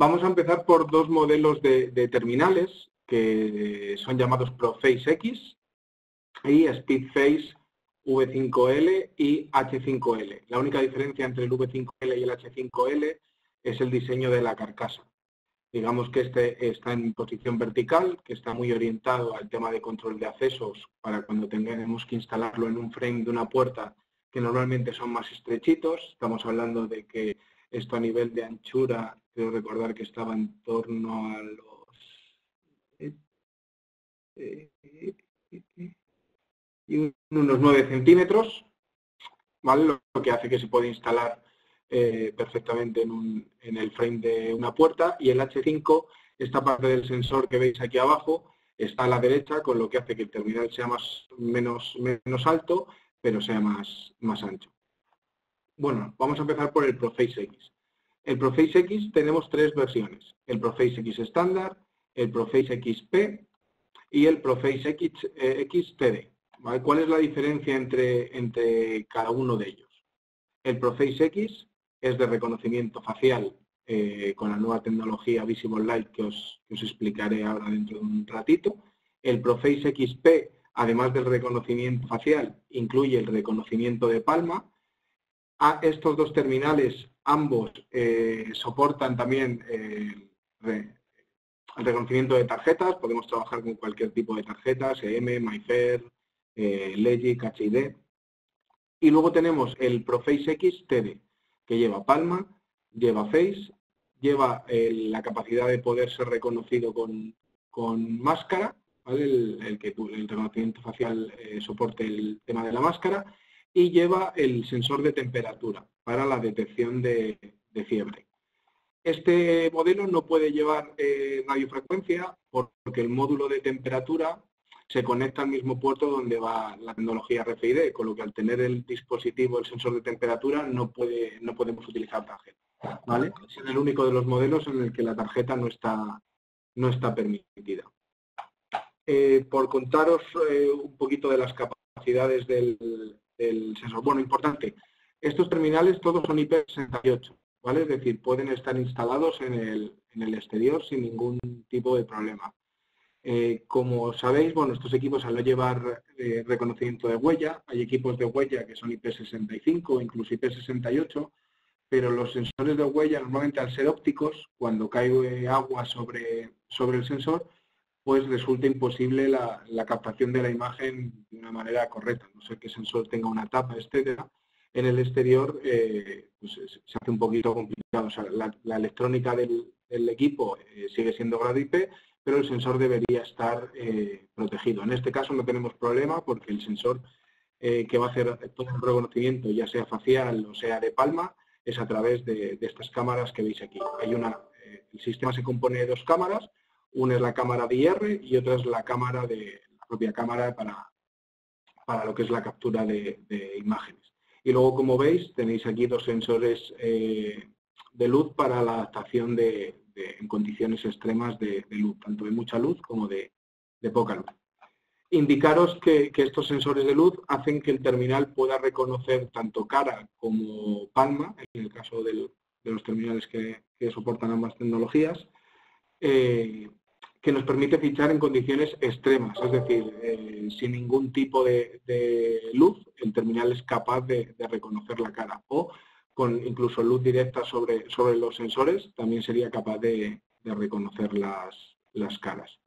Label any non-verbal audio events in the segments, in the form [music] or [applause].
Vamos a empezar por dos modelos de, terminales que son llamados ProFace X y SpeedFace V5L y H5L. La única diferencia entre el V5L y el H5L es el diseño de la carcasa. Digamos que este está en posición vertical, que está muy orientado al tema de control de accesos para cuando tengamos que instalarlo en un frame de una puerta que normalmente son más estrechitos. Estamos hablando de que esto a nivel de anchura, creo recordar que estaba en torno a los... Eh, y unos 9 centímetros, ¿vale? Lo que hace que se puede instalar eh, perfectamente en, el frame de una puerta y el H5, esta parte del sensor que veis aquí abajo, está a la derecha, con lo que hace que el terminal sea más, menos, menos alto, pero sea más, más ancho. Bueno, vamos a empezar por el ProFace X. El ProFace X tenemos tres versiones. El ProFace X estándar, el ProFace XP y el ProFace X, eh, XTD. ¿Cuál es la diferencia entre, entre cada uno de ellos? El ProFace X es de reconocimiento facial eh, con la nueva tecnología Visible Light que os, que os explicaré ahora dentro de un ratito. El ProFace XP, además del reconocimiento facial, incluye el reconocimiento de palma a estos dos terminales, ambos eh, soportan también eh, el reconocimiento de tarjetas. Podemos trabajar con cualquier tipo de tarjetas, EM, MyFair, eh, Legic, HID. Y luego tenemos el ProFace X TD, que lleva palma, lleva face, lleva la capacidad de poder ser reconocido con, máscara, el, el reconocimiento facial soporte el tema de la máscara, y lleva el sensor de temperatura para la detección de, fiebre. Este modelo no puede llevar eh, radiofrecuencia porque el módulo de temperatura se conecta al mismo puerto donde va la tecnología RFID, con lo que al tener el dispositivo, el sensor de temperatura, no, puede, no podemos utilizar tarjeta. ¿vale? Es el único de los modelos en el que la tarjeta no está, no está permitida. Eh, por contaros eh, un poquito de las capacidades del, el sensor. Bueno, importante, estos terminales todos son IP68, ¿vale? Es decir, pueden estar instalados en el, exterior sin ningún tipo de problema. Eh, como sabéis, bueno, estos equipos al no llevar eh, reconocimiento de huella, hay equipos de huella que son IP65, incluso IP68, pero los sensores de huella normalmente al ser ópticos, cuando cae agua sobre, sobre el sensor, pues resulta imposible la, captación de la imagen de una manera correcta. No sé qué sensor tenga una tapa, etcétera. En el exterior eh, pues se hace un poquito complicado. la, electrónica del, equipo eh, sigue siendo grado IP, pero el sensor debería estar eh, protegido. En este caso no tenemos problema porque el sensor que va a hacer todo el reconocimiento, ya sea facial o sea de palma, es a través de, de estas cámaras que veis aquí. Hay una, el sistema se compone de dos cámaras, una es la cámara de IR y otra es la cámara de la propia cámara para, para lo que es la captura de, imágenes. Y luego, como veis, tenéis aquí dos sensores eh, de luz para la adaptación de, en condiciones extremas de, luz, tanto de mucha luz como de, poca luz. Indicaros que, estos sensores de luz hacen que el terminal pueda reconocer tanto cara como palma, en el caso de los terminales que, soportan ambas tecnologías, eh, que nos permite fichar en condiciones extremas, es decir, eh, sin ningún tipo de, luz, el terminal es capaz de, reconocer la cara. O con incluso luz directa sobre, sobre los sensores, también sería capaz de, reconocer las, caras.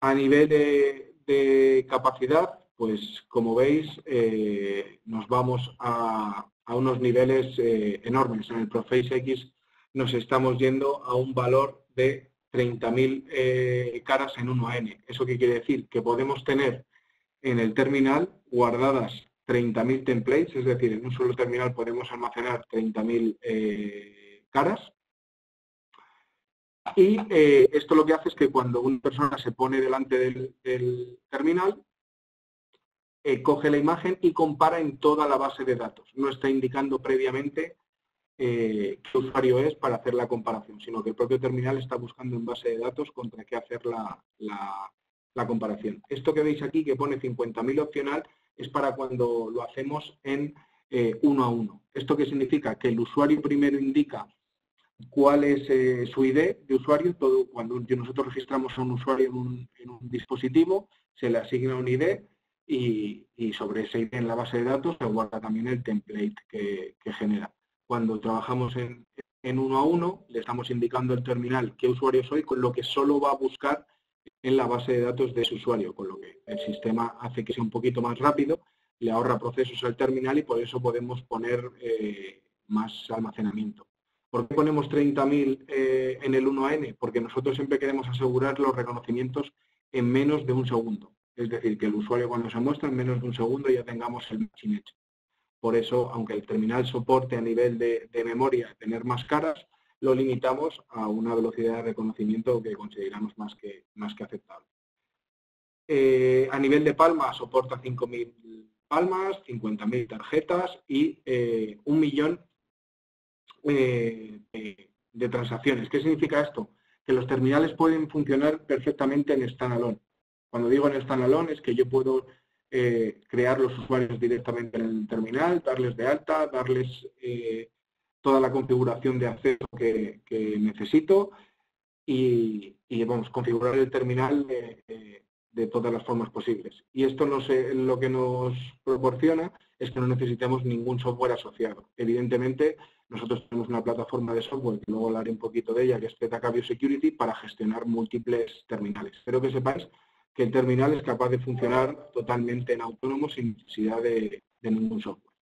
A nivel de, capacidad, pues como veis, eh, nos vamos a, unos niveles eh, enormes. En el Proface X nos estamos yendo a un valor de 30.000 eh, caras en 1N. ¿Eso qué quiere decir? Que podemos tener en el terminal guardadas 30.000 templates, es decir, en un solo terminal podemos almacenar 30.000 eh, caras. Y eh, esto lo que hace es que cuando una persona se pone delante del, terminal, coge la imagen y compara en toda la base de datos. No está indicando previamente eh, qué usuario es para hacer la comparación, sino que el propio terminal está buscando en base de datos contra qué hacer la, comparación. Esto que veis aquí, que pone 50.000 opcional, es para cuando lo hacemos en eh, uno a uno. ¿Esto qué significa? Que el usuario primero indica cuál es eh, su ID de usuario. Todo, cuando nosotros registramos a un usuario en un, dispositivo, se le asigna un ID y, sobre ese ID en la base de datos se guarda también el template que, genera. Cuando trabajamos en, en, uno a uno, le estamos indicando al terminal qué usuario soy, con lo que solo va a buscar en la base de datos de ese usuario, con lo que el sistema hace que sea un poquito más rápido, le ahorra procesos al terminal y por eso podemos poner eh, más almacenamiento. ¿Por qué ponemos 30.000 eh, en el 1N? Porque nosotros siempre queremos asegurar los reconocimientos en menos de un segundo. Es decir, que el usuario cuando se muestra en menos de un segundo ya tengamos el matching hecho. Por eso, aunque el terminal soporte a nivel de, memoria tener más caras, lo limitamos a una velocidad de reconocimiento que consideramos más que, más que aceptable. Eh, a nivel de palmas, soporta 5.000 palmas, 50.000 tarjetas y eh, un millón eh, de, transacciones. ¿Qué significa esto? Que los terminales pueden funcionar perfectamente en standalone. Cuando digo en standalone es que yo puedo eh, crear los usuarios directamente en el terminal, darles de alta, darles eh, toda la configuración de acceso que, necesito y, vamos, configurar el terminal de, todas las formas posibles. Y esto no lo que nos proporciona es que no necesitamos ningún software asociado. Evidentemente, nosotros tenemos una plataforma de software, que luego hablaré un poquito de ella, que es Petaca Security, para gestionar múltiples terminales. Espero que sepáis que el terminal es capaz de funcionar totalmente en autónomo sin necesidad de, ningún software.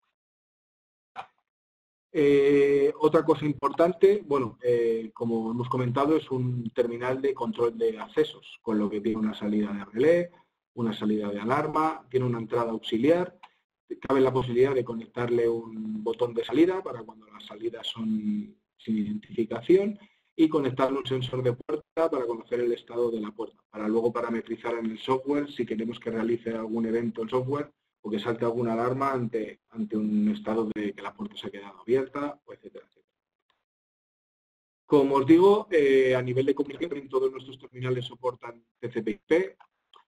Eh, otra cosa importante, bueno, eh, como hemos comentado, es un terminal de control de accesos, con lo que tiene una salida de relé, una salida de alarma, tiene una entrada auxiliar cabe la posibilidad de conectarle un botón de salida para cuando las salidas son sin identificación y conectarle un sensor de puerta para conocer el estado de la puerta, para luego parametrizar en el software si queremos que realice algún evento el software o que salte alguna alarma ante, ante un estado de que la puerta se ha quedado abierta, etcétera, etcétera. Como os digo, eh, a nivel de comunicación, todos nuestros terminales soportan TCP/IP,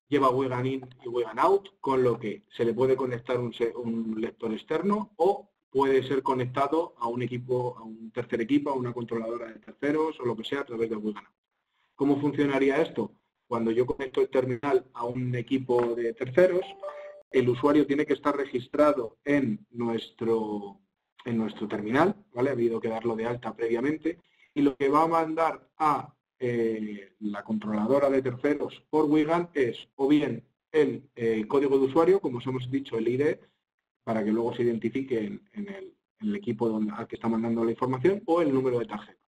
lleva Wigan In y Wigan Out, con lo que se le puede conectar un, lector externo o puede ser conectado a un equipo, a un tercer equipo, a una controladora de terceros o lo que sea a través de Wigan Out. ¿Cómo funcionaría esto? Cuando yo conecto el terminal a un equipo de terceros, el usuario tiene que estar registrado en nuestro, en nuestro terminal, ¿vale? Ha habido que darlo de alta previamente, y lo que va a mandar a eh, la controladora de terceros por Wigan es o bien el eh, código de usuario, como os hemos dicho, el ID, para que luego se identifique en, el, equipo donde, al que está mandando la información, o el número de tarjeta.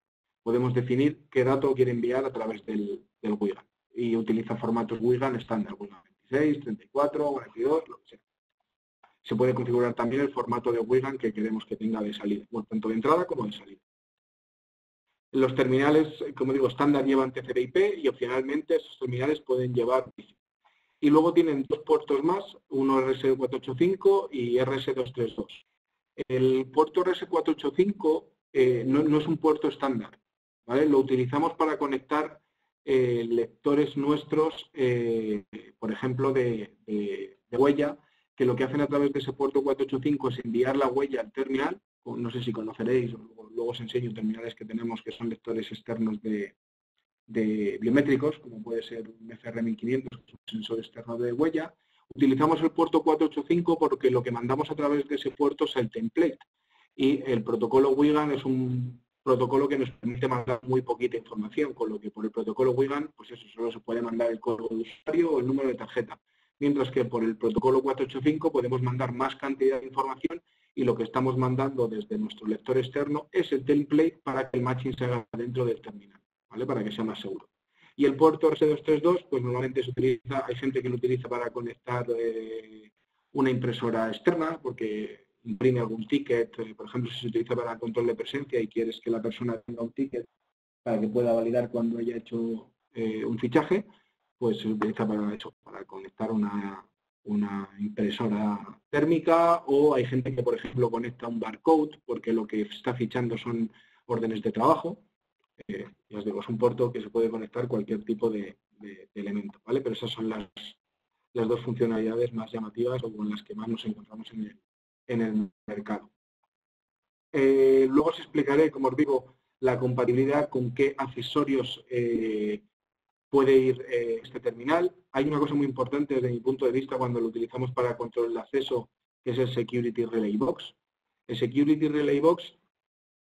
Podemos definir qué dato quiere enviar a través del, del Wigan. Y utiliza formatos Wigan estándar, Wigan 26, 34, 42, lo que sea. Se puede configurar también el formato de Wigan que queremos que tenga de salida, tanto de entrada como de salida. Los terminales, como digo, estándar llevan TCP/IP y opcionalmente esos terminales pueden llevar Y luego tienen dos puertos más, uno RS485 y RS232. El puerto RS485 eh, no, es un puerto estándar, Lo utilizamos para conectar eh, lectores nuestros, eh, por ejemplo, de, de, huella, que lo que hacen a través de ese puerto 485 es enviar la huella al terminal no sé si conoceréis, luego os enseño terminales que tenemos que son lectores externos de, biométricos, como puede ser un FR1500, que es un sensor externo de huella. Utilizamos el puerto 485 porque lo que mandamos a través de ese puerto es el template. Y el protocolo WIGAN es un protocolo que nos permite mandar muy poquita información, con lo que por el protocolo WIGAN, pues eso solo se puede mandar el código de usuario o el número de tarjeta. Mientras que por el protocolo 485 podemos mandar más cantidad de información y lo que estamos mandando desde nuestro lector externo es el template para que el matching se haga dentro del terminal, Para que sea más seguro. Y el puerto RS232, pues normalmente se utiliza, hay gente que lo utiliza para conectar eh, una impresora externa, porque imprime algún ticket, eh, por ejemplo, si se utiliza para control de presencia y quieres que la persona tenga un ticket para que pueda validar cuando haya hecho eh, un fichaje, pues se utiliza para, eso, para conectar una, una impresora térmica o hay gente que, por ejemplo, conecta un barcode porque lo que está fichando son órdenes de trabajo. Eh, ya os digo, es un puerto que se puede conectar cualquier tipo de, elemento, ¿vale? Pero esas son las, las, dos funcionalidades más llamativas o con las que más nos encontramos en el, en el mercado. Eh, luego os explicaré, como os digo, la compatibilidad con qué accesorios eh, puede ir eh, este terminal. Hay una cosa muy importante desde mi punto de vista cuando lo utilizamos para control de acceso, que es el Security Relay Box. El Security Relay Box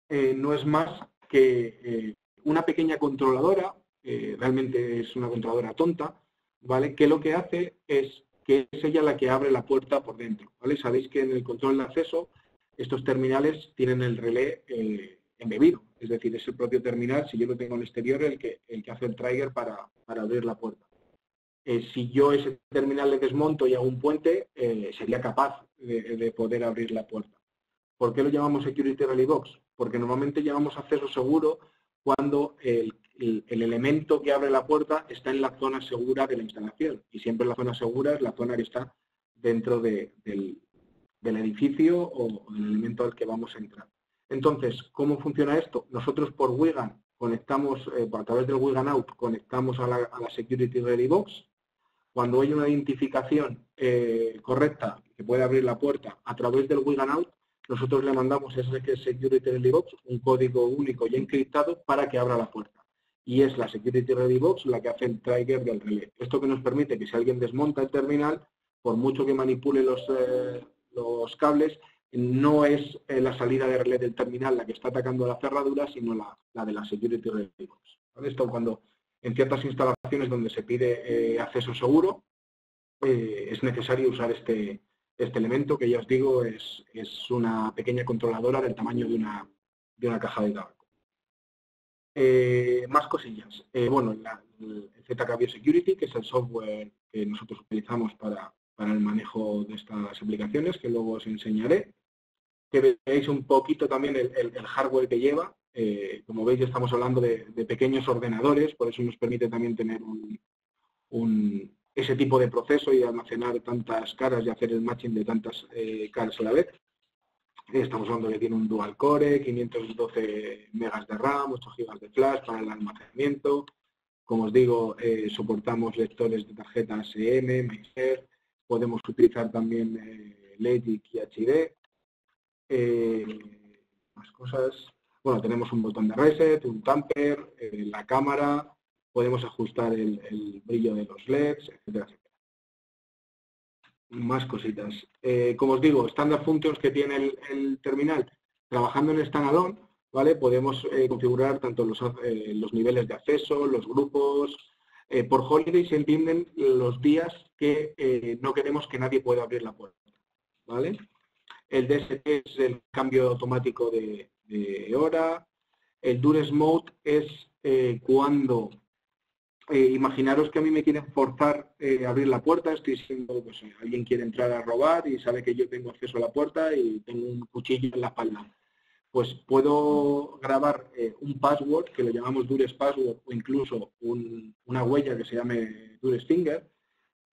no es más que una pequeña controladora, realmente es una controladora tonta, ¿vale? que lo que hace es que es ella la que abre la puerta por dentro. ¿vale? Sabéis que en el control de acceso estos terminales tienen el relé eh, embebido, es decir, es el propio terminal, si yo lo tengo en el exterior, el que, el que hace el trigger para, abrir la puerta. Eh, si yo ese terminal le desmonto y hago un puente, eh, sería capaz de, poder abrir la puerta. ¿Por qué lo llamamos Security Relay Box? Porque normalmente llamamos acceso seguro cuando el, elemento que abre la puerta está en la zona segura de la instalación. Y siempre la zona segura es la zona que está dentro del, edificio o, del elemento al que vamos a entrar. Entonces, ¿cómo funciona esto? Nosotros por WIGAN conectamos, eh, a través del WIGAN Out, conectamos a la, Security Ready Box. Cuando hay una identificación eh, correcta que puede abrir la puerta a través del WIGAN Out, nosotros le mandamos es Security Ready Box, un código único y encriptado para que abra la puerta. Y es la Security Ready Box la que hace el trigger del relé. Esto que nos permite que si alguien desmonta el terminal, por mucho que manipule los, eh, los cables, no es eh, la salida de relé del terminal la que está atacando la cerradura, sino la, de la Security Ready Box. Esto cuando en ciertas instalaciones donde se pide eh, acceso seguro, es necesario usar este, este elemento que ya os digo es, una pequeña controladora del tamaño de una, de una caja de tabaco. Eh, más cosillas. Eh, bueno, el ZK Biosecurity, que es el software que nosotros utilizamos para, el manejo de estas aplicaciones, que luego os enseñaré. Que veáis un poquito también el, hardware que lleva. Eh, como veis, estamos hablando de, pequeños ordenadores, por eso nos permite también tener un, ese tipo de proceso y almacenar tantas caras y hacer el matching de tantas eh, caras a la vez. Estamos hablando que tiene un dual core, 512 megas de RAM, 8 GB de flash para el almacenamiento. Como os digo, eh, soportamos lectores de tarjetas EM, MySer, podemos utilizar también eh, LEDIC y HD. más cosas. Bueno, tenemos un botón de reset, un tamper, la cámara, podemos ajustar el, brillo de los LEDs, etcétera, etcétera. Más cositas. Eh, como os digo, standard functions que tiene el, terminal, trabajando en standalone, ¿vale? Podemos eh, configurar tanto eh, los, niveles de acceso, los grupos. por holiday se entienden los días que no queremos que nadie pueda abrir la puerta, ¿vale? El DST es el cambio automático de, hora. El Dures Mode es cuando eh, imaginaros que a mí me quieren forzar eh, a abrir la puerta, estoy siendo, pues, eh, alguien quiere entrar a robar y sabe que yo tengo acceso a la puerta y tengo un cuchillo en la espalda. Pues puedo grabar un password, que lo llamamos Dures Password, o incluso una huella que se llame Dures Finger,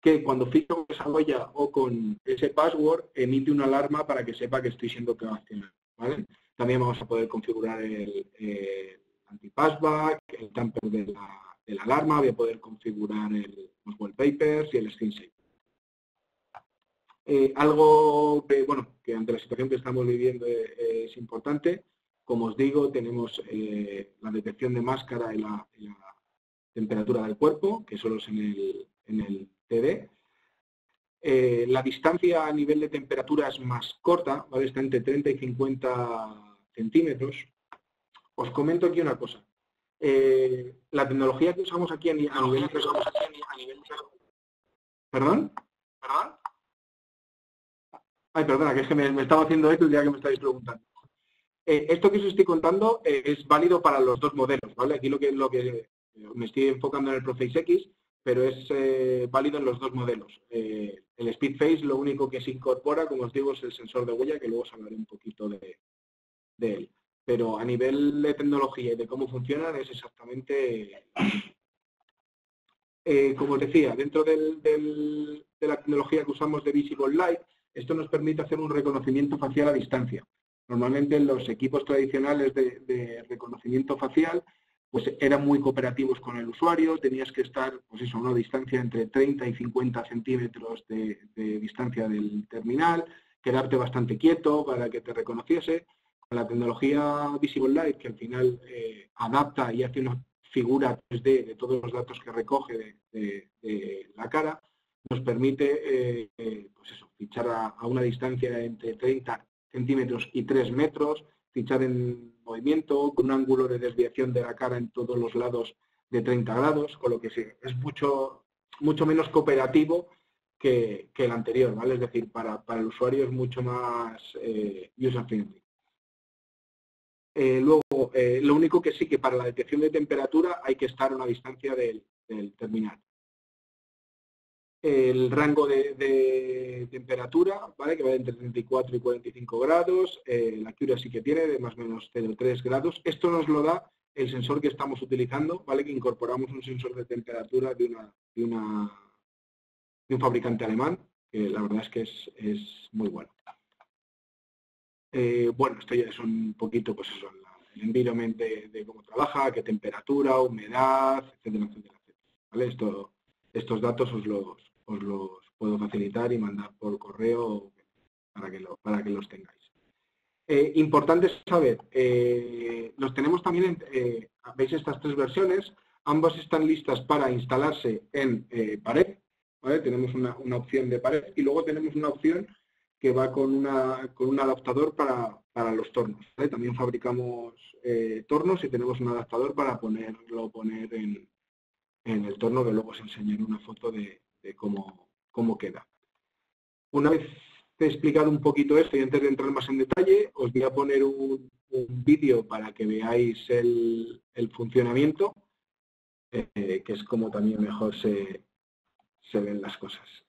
que cuando fijo esa huella o con ese password emite una alarma para que sepa que estoy siendo. ¿vale? También vamos a poder configurar el, el anti-passback, el tamper de la la alarma, voy a poder configurar los wallpapers y el screensaver. Eh, algo que, bueno, que ante la situación que estamos viviendo eh, es importante. Como os digo, tenemos eh, la detección de máscara y la, temperatura del cuerpo, que solo es en el, en el TD. la distancia a nivel de temperatura es más corta, ¿vale? está entre 30 y 50 centímetros. Os comento aquí una cosa. Eh, la tecnología que usamos aquí a, nivel, ¿Perdón? ¿Perdón? Ay, perdona, que es que me, estaba haciendo esto ya que me estáis preguntando. Eh, esto que os estoy contando eh, es válido para los dos modelos, ¿vale? Aquí lo que, lo que me estoy enfocando en el Proface X, pero es válido en los dos modelos. el Speedface lo único que se incorpora, como os digo, es el sensor de huella, que luego os hablaré un poquito de él pero a nivel de tecnología y de cómo funcionan es exactamente... Eh, como os decía, dentro de la tecnología que usamos de Visible Light, esto nos permite hacer un reconocimiento facial a distancia. Normalmente en los equipos tradicionales de, reconocimiento facial pues eran muy cooperativos con el usuario, tenías que estar pues eso, a una distancia entre 30 y 50 centímetros de distancia del terminal, quedarte bastante quieto para que te reconociese la tecnología Visible Light, que al final eh, adapta y hace una figura 3D de todos los datos que recoge de, la cara, nos permite eh, eh, pues eso, fichar a, una distancia entre 30 centímetros y 3 metros, fichar en movimiento, con un ángulo de desviación de la cara en todos los lados de 30 grados, con lo que es mucho, mucho menos cooperativo que, el anterior, ¿vale? Es decir, para, el usuario es mucho más user-friendly. Eh, luego, eh, lo único que sí que para la detección de temperatura hay que estar a una distancia del, terminal. El rango de, temperatura, ¿vale? que va entre 34 y 45 grados, la Cura sí que tiene de más o menos 0,3 grados. Esto nos lo da el sensor que estamos utilizando, ¿vale? que incorporamos un sensor de temperatura de una, de una de un fabricante alemán, que la verdad es que es, muy bueno. Eh, bueno, esto ya es un poquito, pues eso, el environment de, cómo trabaja, qué temperatura, humedad, etcétera, etcétera, etcétera. Esto, estos datos os los, os los puedo facilitar y mandar por correo para que, lo, para que los tengáis. Eh, importante saber, eh, los tenemos también, en, veis estas tres versiones, ambas están listas para instalarse en pared, tenemos una, opción de pared y luego tenemos una opción que va con, una, con un adaptador para, los tornos. También fabricamos eh, tornos y tenemos un adaptador para ponerlo poner en, el torno, que luego os enseñaré una foto de, cómo, cómo, queda. Una vez he explicado un poquito esto y antes de entrar más en detalle, os voy a poner un, vídeo para que veáis el, funcionamiento, eh, que es como también mejor se, se ven las cosas.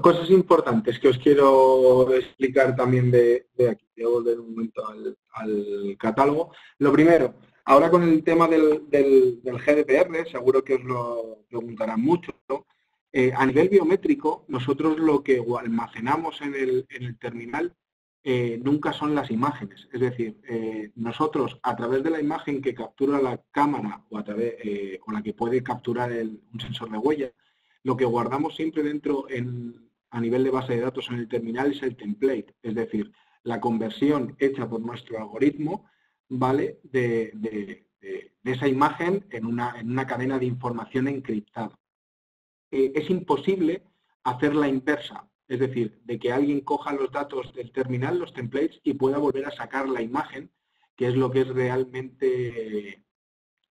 cosas importantes que os quiero explicar también de, aquí. Voy a volver un momento al, catálogo. Lo primero, ahora con el tema del, GDPR, seguro que os lo preguntarán mucho, eh, a nivel biométrico, nosotros lo que almacenamos en el, terminal eh, nunca son las imágenes. Es decir, eh, nosotros a través de la imagen que captura la cámara o, a través, o la que puede capturar un sensor de huella, lo que guardamos siempre dentro a nivel de base de datos en el terminal es el template, es decir, la conversión hecha por nuestro algoritmo ¿vale? de, esa imagen en una, en una, cadena de información encriptada. Eh, es imposible hacer la inversa, es decir, de que alguien coja los datos del terminal, los templates, y pueda volver a sacar la imagen, que es lo que es realmente eh,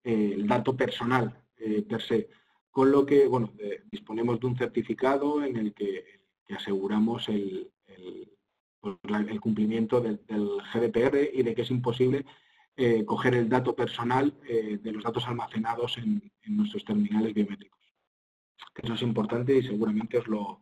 el dato personal eh, per se con lo que bueno, disponemos de un certificado en el que, aseguramos el, pues, cumplimiento del, GDPR y de que es imposible eh, coger el dato personal eh, de los datos almacenados en, nuestros terminales biométricos. Eso es importante y seguramente os lo,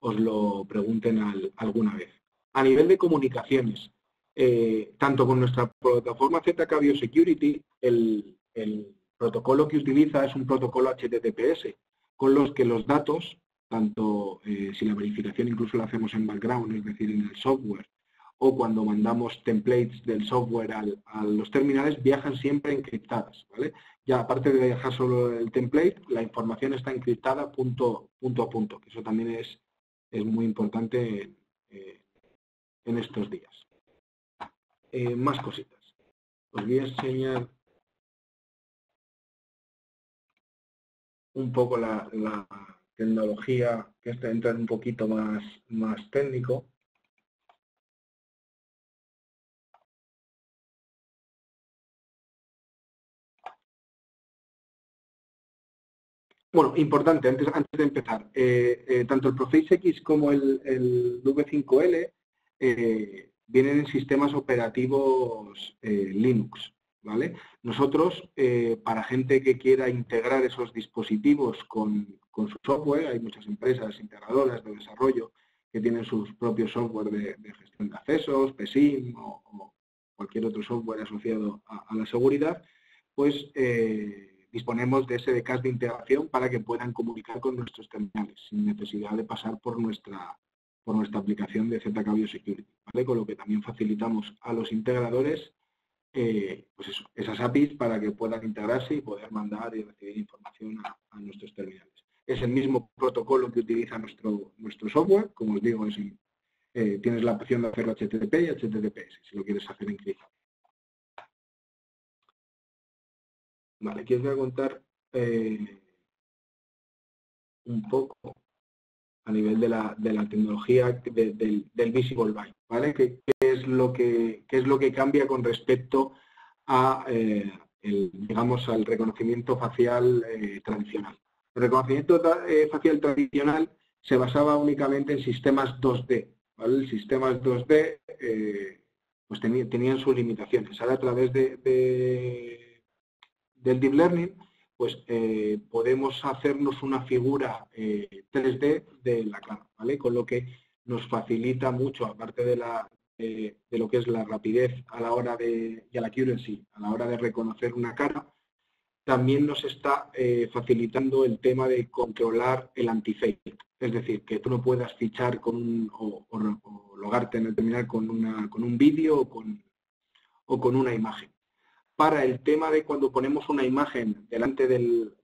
os lo pregunten alguna vez. A nivel de comunicaciones, eh, tanto con nuestra plataforma ZK Biosecurity, el, el protocolo que utiliza es un protocolo HTTPS, con los que los datos, tanto eh, si la verificación incluso la hacemos en background, es decir, en el software, o cuando mandamos templates del software a los terminales, viajan siempre encriptadas. ¿vale? Ya aparte de viajar solo el template, la información está encriptada punto, punto a punto, que eso también es, es muy importante eh, en estos días. Eh, más cositas. Os voy a enseñar un poco la, tecnología, que está entra un poquito más, más técnico. Bueno, importante, antes, antes de empezar, eh, eh, tanto el Proface X como el, el V5L eh, vienen en sistemas operativos Linux. Nosotros, eh, para gente que quiera integrar esos dispositivos con, su software, hay muchas empresas integradoras de desarrollo que tienen sus propios software de, gestión de accesos, PSIM o, cualquier otro software asociado a, la seguridad, pues eh, disponemos de SDKs de integración para que puedan comunicar con nuestros terminales sin necesidad de pasar por nuestra, por nuestra aplicación de ZK Biosecurity, ¿vale? con lo que también facilitamos a los integradores eh, pues esas APIs para que puedan integrarse y poder mandar y recibir información a, nuestros terminales. Es el mismo protocolo que utiliza nuestro, nuestro software, como os digo, eh, tienes la opción de hacerlo HTTP y HTTPS, si lo quieres hacer en CRIF. Vale, aquí os voy a contar eh, un poco a nivel de la, de la tecnología del, Visible Byte, ¿vale? ¿Qué, es lo que, es lo que cambia con respecto a, eh, digamos, al reconocimiento facial tradicional? El reconocimiento eh, facial tradicional se basaba únicamente en sistemas 2D, ¿vale? Sistemas 2D pues tenían sus limitaciones. Ahora a través de, del Deep Learning pues eh, podemos hacernos una figura 3D eh, de la cara. Con lo que nos facilita mucho, aparte de lo que es la rapidez a la hora de, y a la accuracy, a la hora de reconocer una cara, también nos está eh, facilitando el tema de controlar el anti-fake. Es decir, que tú no puedas fichar con un, o, logarte en el terminal con, una, con un vídeo o con, o con una imagen para el tema de cuando ponemos una imagen delante del,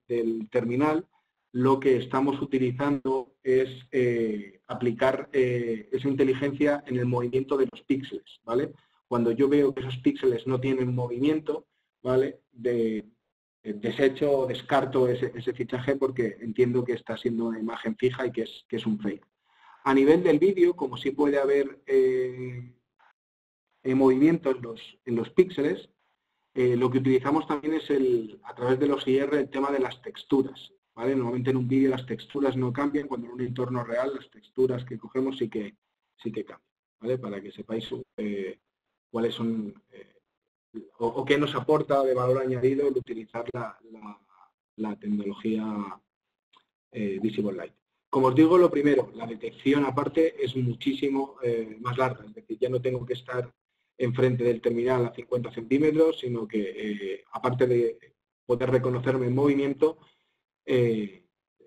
terminal, lo que estamos utilizando es eh, aplicar eh, esa inteligencia en el movimiento de los píxeles, ¿vale? Cuando yo veo que esos píxeles no tienen movimiento, ¿vale? De, desecho o descarto ese, fichaje porque entiendo que está siendo una imagen fija y que es, que es un fake. A nivel del vídeo, como sí puede haber eh, movimiento en los, en los píxeles, eh, lo que utilizamos también es el, a través de los IR el tema de las texturas. ¿vale? Normalmente en un vídeo las texturas no cambian, cuando en un entorno real las texturas que cogemos sí que, sí que cambian. ¿vale? Para que sepáis eh, cuáles son eh, o, qué nos aporta de valor añadido el utilizar la, tecnología Visible Light. Como os digo, lo primero, la detección aparte es muchísimo eh, más larga, es decir, ya no tengo que estar enfrente del terminal a 50 centímetros, sino que eh, aparte de poder reconocerme en movimiento, eh,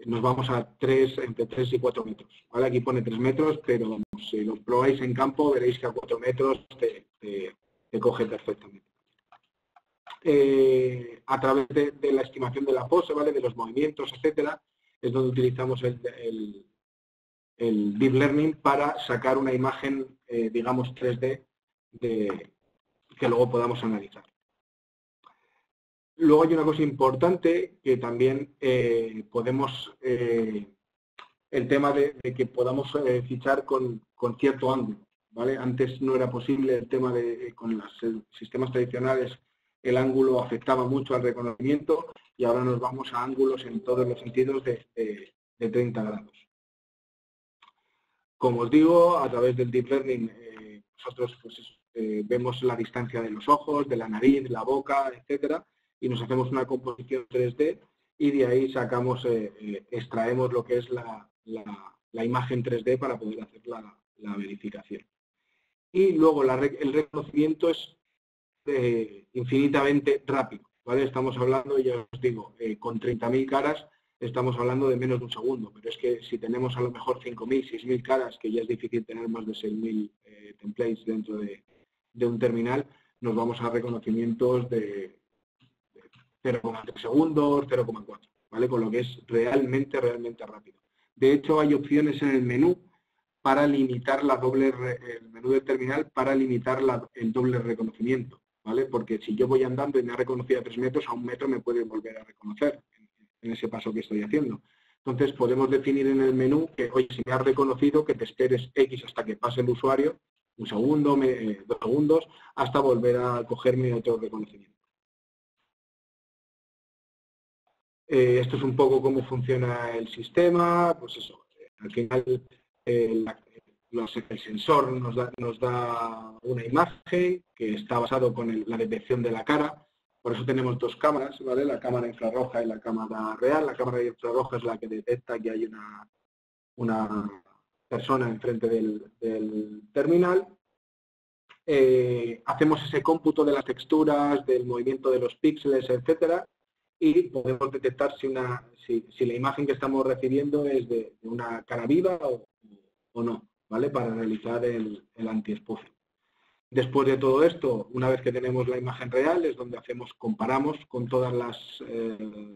nos vamos a 3, entre 3 y 4 metros. Aquí pone 3 metros, pero si lo probáis en campo veréis que a 4 metros te, coge perfectamente. A través de, la estimación de la pose, ¿vale? de los movimientos, etcétera, es donde utilizamos el, Deep Learning para sacar una imagen, eh, digamos, 3D de, que luego podamos analizar. Luego hay una cosa importante que también eh, podemos, eh, el tema de, que podamos fichar con, cierto ángulo. ¿vale? Antes no era posible el tema de, con los sistemas tradicionales, el ángulo afectaba mucho al reconocimiento y ahora nos vamos a ángulos en todos los sentidos de, 30 grados. Como os digo, a través del Deep Learning eh, nosotros pues, eh, vemos la distancia de los ojos, de la nariz, la boca, etcétera, y nos hacemos una composición 3D y de ahí sacamos, eh, extraemos lo que es la, imagen 3D para poder hacer la, verificación. Y luego el reconocimiento es infinitamente rápido. Estamos hablando, ya os digo, eh, con 30.000 caras estamos hablando de menos de un segundo, pero es que si tenemos a lo mejor 5.000, 6.000 caras, que ya es difícil tener más de 6.000 eh, templates dentro de, un terminal, nos vamos a reconocimientos de, 0,3 segundos, 0,4, ¿vale? Con lo que es realmente, realmente rápido. De hecho, hay opciones en el menú para limitar la doble, el menú del terminal para limitar el doble reconocimiento. Porque si yo voy andando y me ha reconocido a tres metros, a un metro me puede volver a reconocer en ese paso que estoy haciendo. Entonces podemos definir en el menú que, oye, si me has reconocido, que te esperes X hasta que pase el usuario, un segundo, eh, dos segundos, hasta volver a cogerme otro reconocimiento. Eh, esto es un poco cómo funciona el sistema, pues eso, al final eh, el sensor nos da, una imagen que está basado con la detección de la cara. Por eso tenemos dos cámaras. La cámara infrarroja y la cámara real. La cámara infrarroja es la que detecta que hay una, una persona enfrente del, terminal. Eh, hacemos ese cómputo de las texturas, del movimiento de los píxeles, etcétera, y podemos detectar si, una, si, la imagen que estamos recibiendo es de, una cara viva o no para realizar el, el anti Después de todo esto, una vez que tenemos la imagen real, es donde hacemos, comparamos con todas las eh,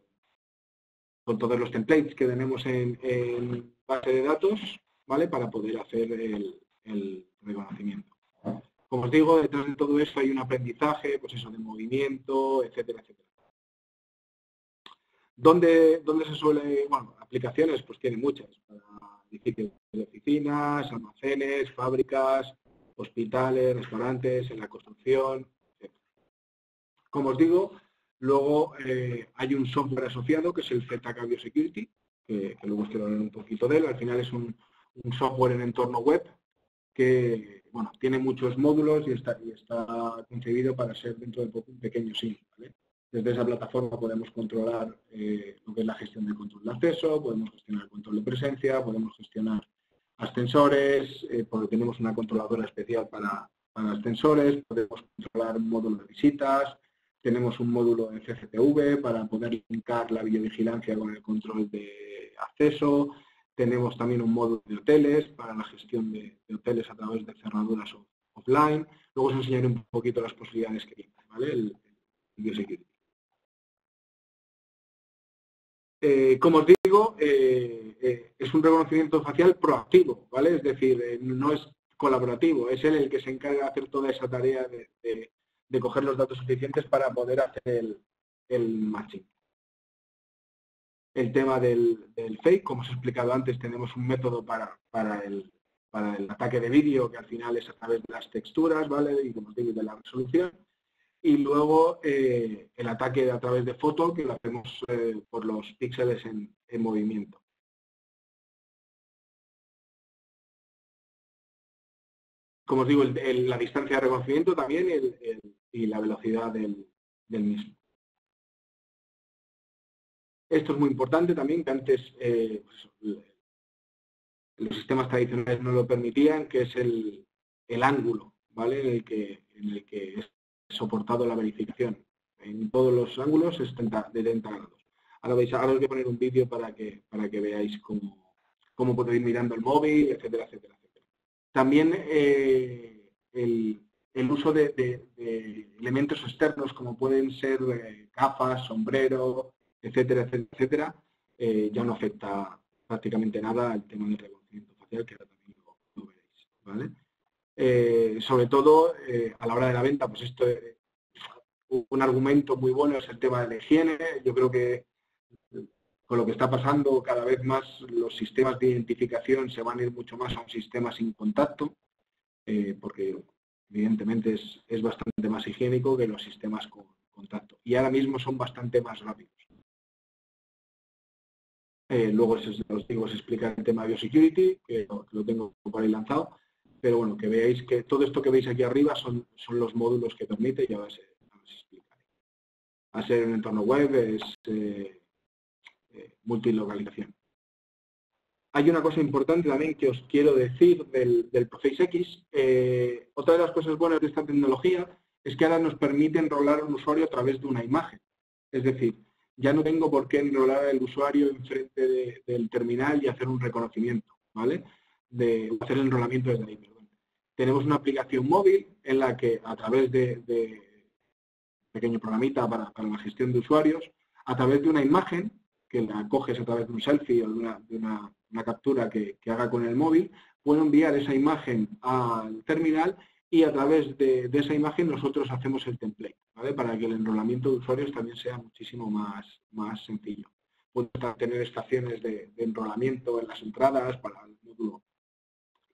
con todos los templates que tenemos en, base de datos, ¿vale? Para poder hacer el, reconocimiento. Como os digo, detrás de todo eso hay un aprendizaje, pues eso, de movimiento, etcétera, etcétera. ¿Dónde, dónde se suele, bueno, aplicaciones? Pues tiene muchas de oficinas, almacenes, fábricas, hospitales, restaurantes, en la construcción, etc. Como os digo, luego eh, hay un software asociado que es el ZK Biosecurity, que, que luego os quiero hablar un poquito de él. Al final es un, software en entorno web que bueno, tiene muchos módulos y está, y está concebido para ser dentro de poco un pequeño SIM. Desde esa plataforma podemos controlar eh, lo que es la gestión del control de acceso, podemos gestionar el control de presencia, podemos gestionar ascensores, eh, porque tenemos una controladora especial para, ascensores, podemos controlar un módulo de visitas, tenemos un módulo de CCTV para poder linkar la videovigilancia con el control de acceso, tenemos también un módulo de hoteles para la gestión de, hoteles a través de cerraduras offline. Luego os enseñaré un poquito las posibilidades que tiene. El, el Eh, como os digo, eh, eh, es un reconocimiento facial proactivo, ¿vale? Es decir, no es colaborativo, es él el que se encarga de hacer toda esa tarea de, coger los datos suficientes para poder hacer el, matching. El tema del, fake, como os he explicado antes, tenemos un método para, para, el, para el ataque de vídeo que al final es a través de las texturas, ¿vale? Y como os digo, de la resolución y luego eh, el ataque a través de foto que lo hacemos eh, por los píxeles en, movimiento. Como os digo, la distancia de reconocimiento también y la velocidad del, mismo. Esto es muy importante también, que antes eh, pues, los sistemas tradicionales no lo permitían, que es el, ángulo, ¿vale? En el, que, en el que soportado la verificación. En todos los ángulos es de 30 grados. Ahora, vais, ahora os voy a poner un vídeo para que, para que veáis cómo, cómo podéis ir mirando el móvil, etcétera, etcétera, etcétera. También eh, el, uso de, elementos externos como pueden ser eh, gafas, sombrero, etcétera, etcétera, etcétera, eh, ya no afecta prácticamente nada al tema del reconocimiento facial, que ahora también lo, veréis. ¿vale? Eh, sobre todo eh, a la hora de la venta, pues esto un argumento muy bueno es el tema de la higiene. Yo creo que con lo que está pasando cada vez más los sistemas de identificación se van a ir mucho más a un sistema sin contacto, porque evidentemente es, es, bastante más higiénico que los sistemas con contacto. Y ahora mismo son bastante más rápidos. Eh, luego, os digo, os explica el tema de biosecurity, que lo, tengo por ahí lanzado. Pero bueno, que veáis que todo esto que veis aquí arriba son, son los módulos que permite y ahora os, explicaré. A ser un entorno web es eh, eh, multilocalización. Hay una cosa importante también que os quiero decir del, del Proface X. otra de las cosas buenas de esta tecnología es que ahora nos permite enrolar a un usuario a través de una imagen. Es decir, ya no tengo por qué enrolar al usuario enfrente del terminal y hacer un reconocimiento, ¿vale? De hacer el enrolamiento desde ahí, Tenemos una aplicación móvil en la que a través de, pequeño programita para, la gestión de usuarios, a través de una imagen que la coges a través de un selfie o de una, captura que, que, haga con el móvil, puedo enviar esa imagen al terminal y a través de, esa imagen nosotros hacemos el template, para que el enrolamiento de usuarios también sea muchísimo más, más sencillo. Puedo tener estaciones de, enrolamiento en las entradas para el módulo,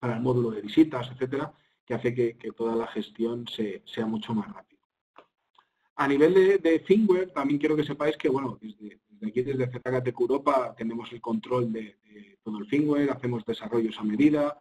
para el módulo de visitas, etcétera, que hace que, toda la gestión sea mucho más rápida. A nivel de, de también quiero que sepáis que, bueno, desde, aquí, desde ZKTQ Europa, tenemos el control de, todo el firmware, hacemos desarrollos a medida,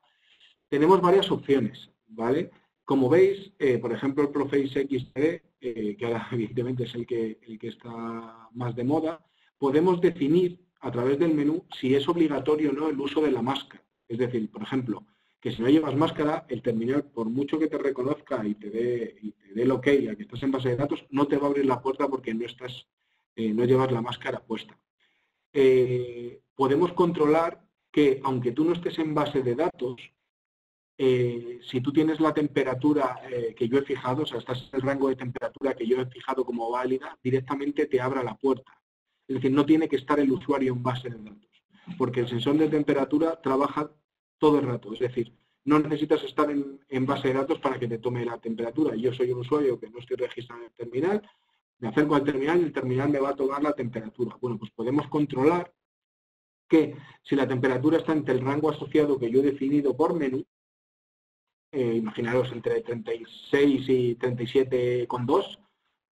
tenemos varias opciones, ¿vale? Como veis, eh, por ejemplo, el Proface XT, eh, que ahora [laughs] evidentemente es el que, el que está más de moda, podemos definir a través del menú si es obligatorio o no el uso de la máscara. Es decir, por ejemplo, que si no llevas máscara, el terminal, por mucho que te reconozca y te dé, y te dé el ok a que estás en base de datos, no te va a abrir la puerta porque no, estás, eh, no llevas la máscara puesta. podemos controlar que, aunque tú no estés en base de datos, eh, si tú tienes la temperatura eh, que yo he fijado, o sea, estás en el rango de temperatura que yo he fijado como válida, directamente te abra la puerta. Es decir, no tiene que estar el usuario en base de datos, porque el sensor de temperatura trabaja todo el rato. Es decir, no necesitas estar en, base de datos para que te tome la temperatura. Yo soy un usuario que no estoy registrado en el terminal, me acerco al terminal y el terminal me va a tomar la temperatura. Bueno, pues podemos controlar que si la temperatura está entre el rango asociado que yo he definido por menú, eh, imaginaros entre 36 y 37,2,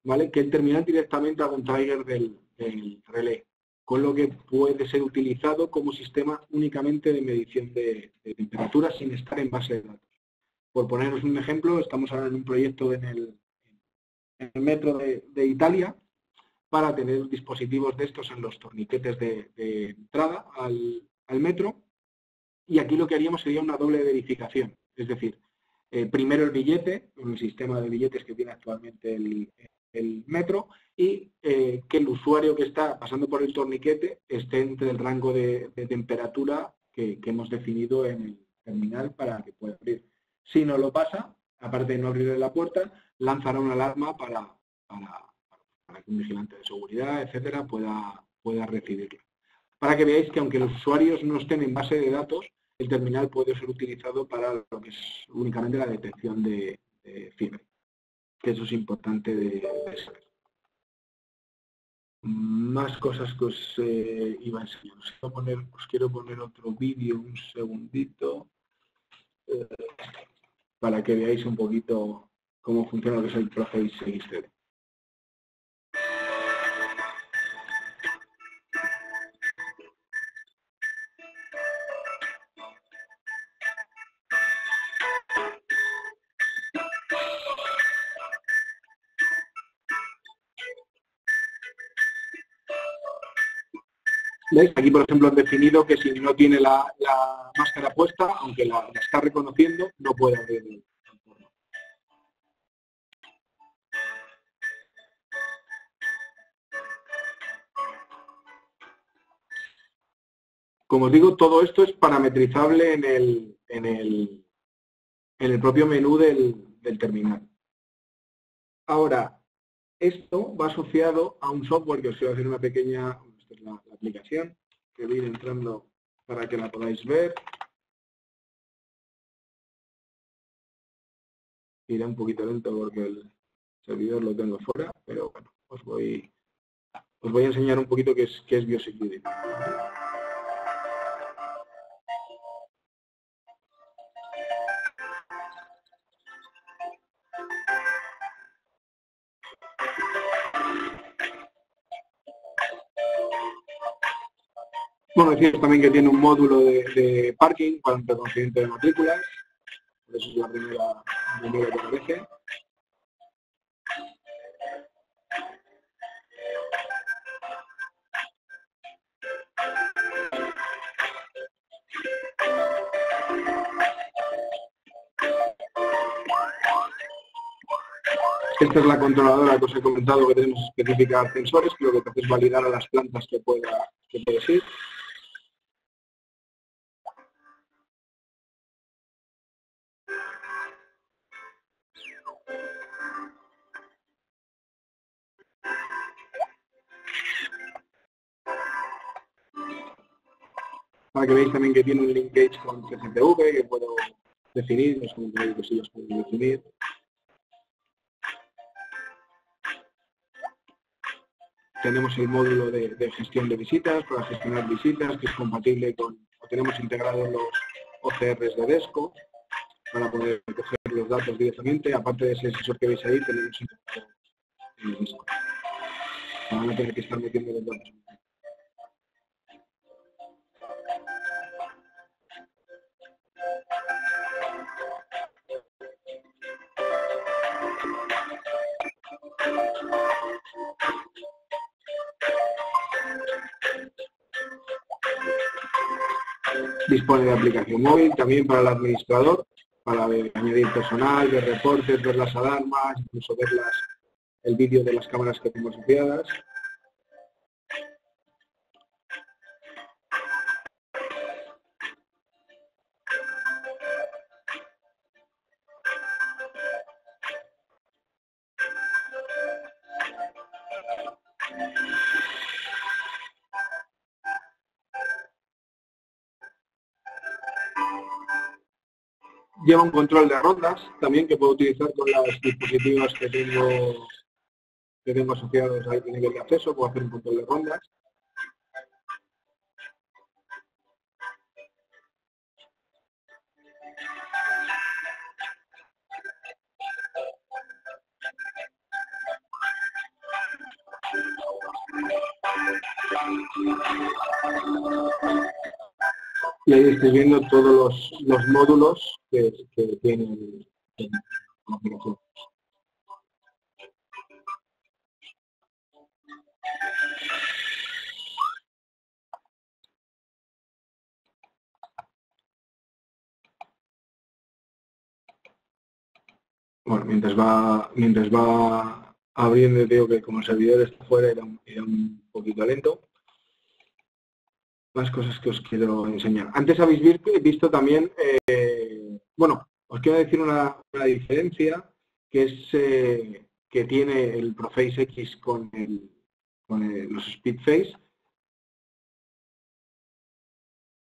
¿vale? Que el terminal directamente haga un trigger del, relé, con lo que puede ser utilizado como sistema únicamente de medición de, temperatura sin estar en base de datos. Por poneros un ejemplo, estamos ahora en un proyecto en el, metro de, Italia para tener dispositivos de estos en los torniquetes de, entrada al, metro y aquí lo que haríamos sería una doble verificación. Es decir, eh, primero el billete, el sistema de billetes que tiene actualmente el, metro, y eh, que el usuario que está pasando por el torniquete esté entre el rango de, temperatura que, hemos definido en el terminal para que pueda abrir. Si no lo pasa, aparte de no abrirle la puerta, lanzará una alarma para, para, que un vigilante de seguridad, etcétera, pueda, pueda recibirla. Para que veáis que aunque los usuarios no estén en base de datos, el terminal puede ser utilizado para lo que es únicamente la detección de, fiebre, que eso es importante de, saber. Más cosas que os eh, iba a enseñar. Os quiero poner, os quiero poner otro vídeo, un segundito, eh, para que veáis un poquito cómo funciona lo que es el Proface XTD. Aquí, por ejemplo, han definido que si no tiene la, máscara puesta, aunque la, está reconociendo, no puede abrir. Como os digo, todo esto es parametrizable en el, en el, en el propio menú del, del terminal. Ahora, esto va asociado a un software que os voy a hacer una pequeña la, aplicación que voy entrando para que la podáis ver. Irá un poquito lento porque el servidor lo tengo fuera, pero bueno, os voy, os voy a enseñar un poquito qué es, qué es Biosecurity. También que tiene un módulo de, parking para el reconocimiento de matrículas. Eso es la primera, primera que aparece. Esta es la controladora que os he comentado que tenemos específica sensores, que lo que hace es validar a las plantas que pueda, que puede ir. Para que veáis también que tiene un linkage con CCTV que puedo definir, los que sí los puedo definir. Tenemos el módulo de, gestión de visitas para gestionar visitas que es compatible con, tenemos integrados los OCRs de DESCO para poder coger los datos directamente. Aparte de ese sensor que veis ahí, tenemos el DESCO. Van a tener que estar metiendo los datos. Dispone de aplicación móvil también para el administrador, para añadir personal, ver reportes, ver las alarmas, incluso ver el vídeo de las cámaras que tengo asociadas. Lleva un control de rondas también que puedo utilizar con los dispositivos que tengo, que tengo asociados a este nivel de acceso. Puedo hacer un control de rondas. Y ahí estoy viendo todos los, módulos que, que tiene la aplicación. Bueno, mientras va, mientras va abriendo, veo que como el servidor está fuera era un poquito lento más cosas que os quiero enseñar. Antes habéis visto también, eh, bueno, os quiero decir una, diferencia que es eh, que tiene el Proface X con, el, con los Speedface,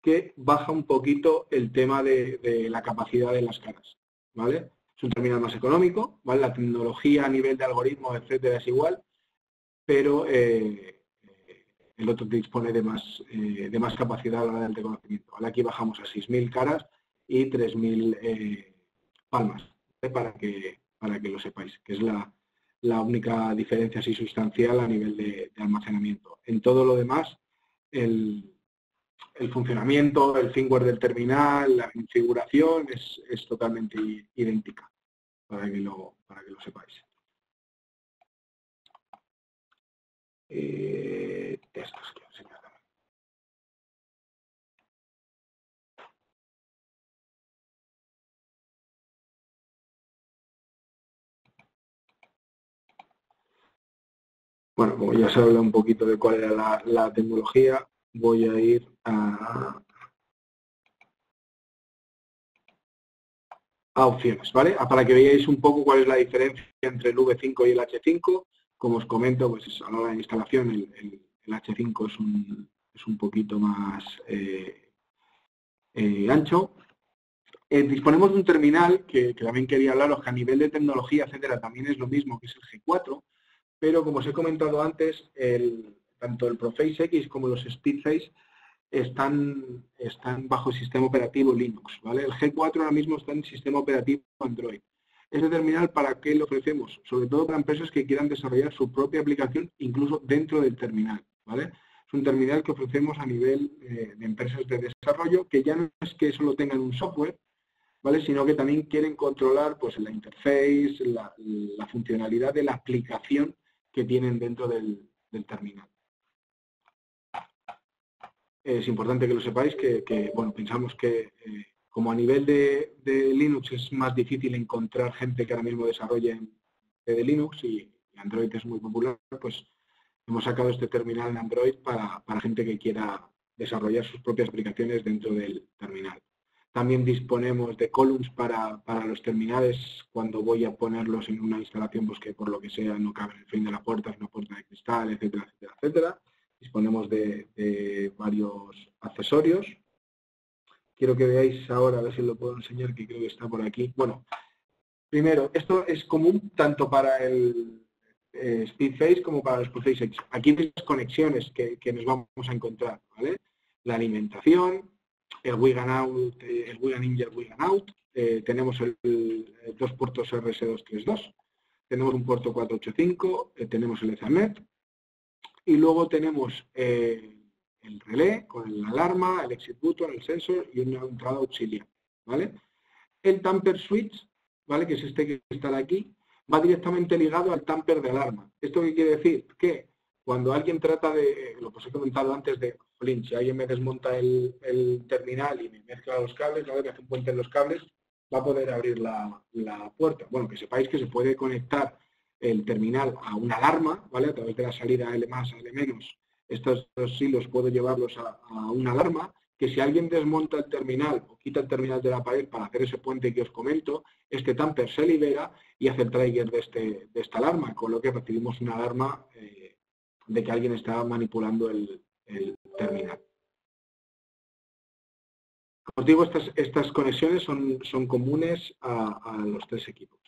que baja un poquito el tema de, la capacidad de las caras, ¿vale? Es un terminal más económico, ¿vale? La tecnología a nivel de algoritmos, etcétera, es igual, pero eh, el otro dispone de más, eh, de más capacidad a la hora del reconocimiento. Aquí bajamos a 6.000 caras y 3.000 eh, palmas, para, que, para que lo sepáis, que es la, única diferencia así sustancial a nivel de, almacenamiento. En todo lo demás, el, funcionamiento, el firmware del terminal, la configuración es, totalmente idéntica, para que lo, para que lo sepáis. Eh, que os. Bueno, como ya se habla un poquito de cuál era la, tecnología, voy a ir a, opciones, ¿vale? Ah, para que veáis un poco cuál es la diferencia entre el V5 y el H5. Como os comento, pues eso, a la hora de instalación el, H5 es un, es un, poquito más eh, eh, ancho. Eh, disponemos de un terminal que, también quería hablaros, que a nivel de tecnología, etcétera, también es lo mismo que es el G4, pero como os he comentado antes, tanto el Proface X como los Speedface están, están bajo el sistema operativo Linux. ¿vale? El G4 ahora mismo está en sistema operativo Android. Este terminal, ¿para qué lo ofrecemos? Sobre todo para empresas que quieran desarrollar su propia aplicación, incluso dentro del terminal. Es un terminal que ofrecemos a nivel eh, de empresas de desarrollo, que ya no es que solo tengan un software, ¿vale? sino que también quieren controlar pues, la interface, la, funcionalidad de la aplicación que tienen dentro del terminal es importante que lo sepáis que, bueno, pensamos que eh, como a nivel de, Linux es más difícil encontrar gente que ahora mismo desarrolle de Linux y Android es muy popular, pues hemos sacado este terminal en Android para, gente que quiera desarrollar sus propias aplicaciones dentro del terminal. También disponemos de columns para, los terminales cuando voy a ponerlos en una instalación pues que por lo que sea no cabe el fin de la puerta, es una puerta de cristal, etcétera, etcétera, etcétera. Disponemos de, varios accesorios. Quiero que veáis ahora, a ver si lo puedo enseñar, que creo que está por aquí. Bueno, primero, esto es común tanto para el eh, Speedface como para los Proface Aquí hay las conexiones que, nos vamos a encontrar. La alimentación, el Wigan Out, el Wigan In y el Wigan Out. Eh, tenemos el, dos puertos RS232, tenemos un puerto 485, eh, tenemos el Ethernet, y luego tenemos eh, el relé con la alarma, el exit button, el sensor y una entrada auxiliar. ¿vale? El tamper switch, ¿vale? que es este que está aquí, va directamente ligado al tamper de alarma. ¿Esto qué quiere decir? Que cuando alguien trata de, lo que os he comentado antes de, si alguien me desmonta el, terminal y me mezcla los cables, ¿vale? que hace un puente en los cables, va a poder abrir la, la puerta. Bueno, que sepáis que se puede conectar el terminal a una alarma, ¿vale? A través de la salida L más, L menos, estos dos hilos puedo llevarlos a, una alarma, que si alguien desmonta el terminal o quita el terminal de la pared para hacer ese puente que os comento, este tamper se libera y hace el trigger de, este, de esta alarma, con lo que recibimos una alarma eh, de que alguien está manipulando el, terminal. Como os digo, estas, estas conexiones son, son comunes a los tres equipos.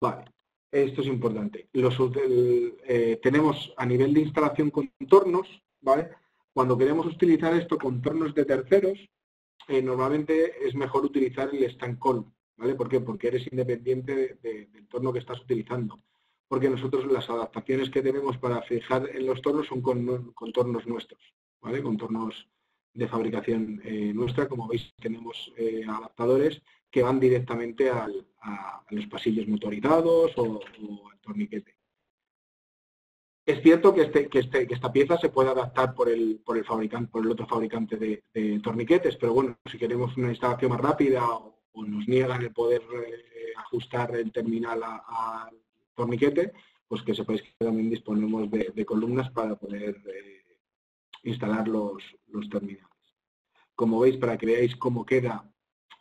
Vale, esto es importante. Eh, tenemos a nivel de instalación contornos, ¿vale? Cuando queremos utilizar esto contornos de terceros, eh, normalmente es mejor utilizar el stand ¿vale? ¿Por qué? Porque eres independiente del torno que estás utilizando. Porque nosotros las adaptaciones que tenemos para fijar en los tornos son con, contornos nuestros, ¿vale? Contornos de fabricación eh, nuestra. Como veis, tenemos adaptadores que van directamente a, los pasillos motorizados o, al torniquete. Es cierto que, este, este, que, esta pieza se puede adaptar por el, otro fabricante de, torniquetes, pero bueno, si queremos una instalación más rápida o, nos niegan el poder eh, ajustar el terminal al torniquete, pues que sepáis que también disponemos de, columnas para poder eh, instalar los, terminales. Como veis, para que veáis cómo queda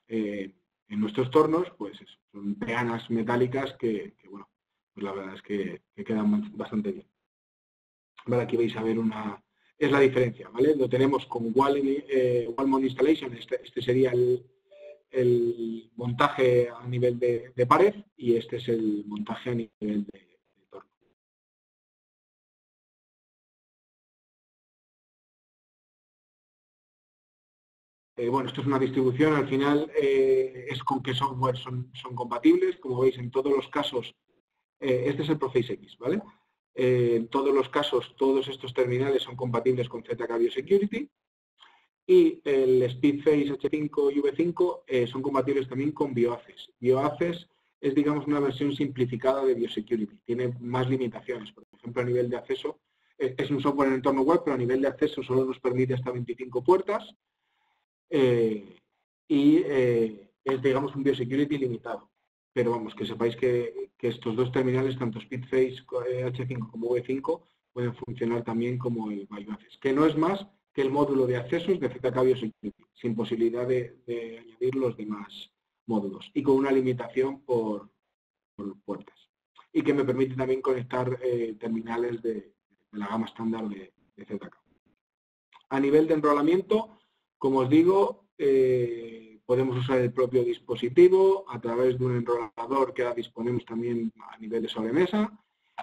eh, en nuestros tornos, pues son peanas metálicas que, bueno, pues la verdad es que, quedan bastante bien. Vale, aquí vais a ver una... Es la diferencia, ¿vale? Lo tenemos con Wall, eh, Installation, este, este sería el, montaje a nivel de, pared y este es el montaje a nivel de, Eh, bueno, esto es una distribución, al final eh, es con qué software son, son, compatibles, como veis en todos los casos, este es el Proface X, ¿vale? en todos los casos, todos estos terminales son compatibles con ZK Biosecurity y el Speedface H5 y V5 son compatibles también con BioAccess. BioAccess es, digamos, una versión simplificada de Biosecurity, tiene más limitaciones, por ejemplo, a nivel de acceso, es un software en entorno web, pero a nivel de acceso solo nos permite hasta 25 puertas, eh, y eh, es, digamos, un biosecurity limitado. Pero vamos, que sepáis que, estos dos terminales, tanto SpeedFace H5 eh, como V5, pueden funcionar también como el bypass, que no es más que el módulo de accesos de ZK Security, sin posibilidad de, añadir los demás módulos y con una limitación por, puertas. Y que me permite también conectar eh, terminales de, la gama estándar de, ZK. A nivel de enrolamiento, como os digo, eh, podemos usar el propio dispositivo a través de un enrolador que ahora disponemos también a nivel de sobremesa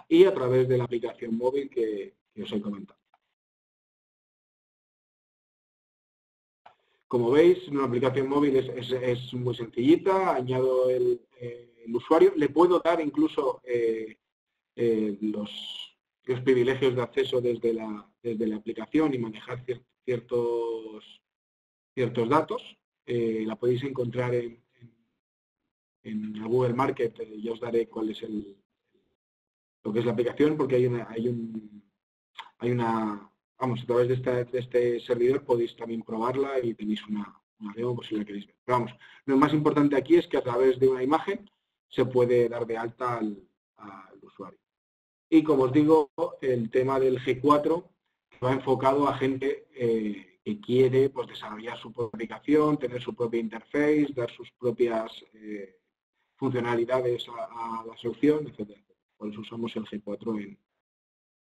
y a través de la aplicación móvil que, os he comentado. Como veis, una aplicación móvil es, muy sencillita, añado el, usuario, le puedo dar incluso eh, eh, los, privilegios de acceso desde la, desde la aplicación y manejar ciertos, ciertos datos. Eh, la podéis encontrar en, en, Google Market, yo os daré cuál es el, lo que es la aplicación, porque hay una, hay un, hay una, vamos, a través de, este servidor podéis también probarla y tenéis una, una demo por si la queréis ver. Vamos, lo más importante aquí es que a través de una imagen se puede dar de alta al, usuario. Y como os digo, el tema del G4 va enfocado a gente eh, que quiere pues, desarrollar su propia aplicación, tener su propia interface, dar sus propias eh, funcionalidades a, la solución, etc. Por eso usamos el G4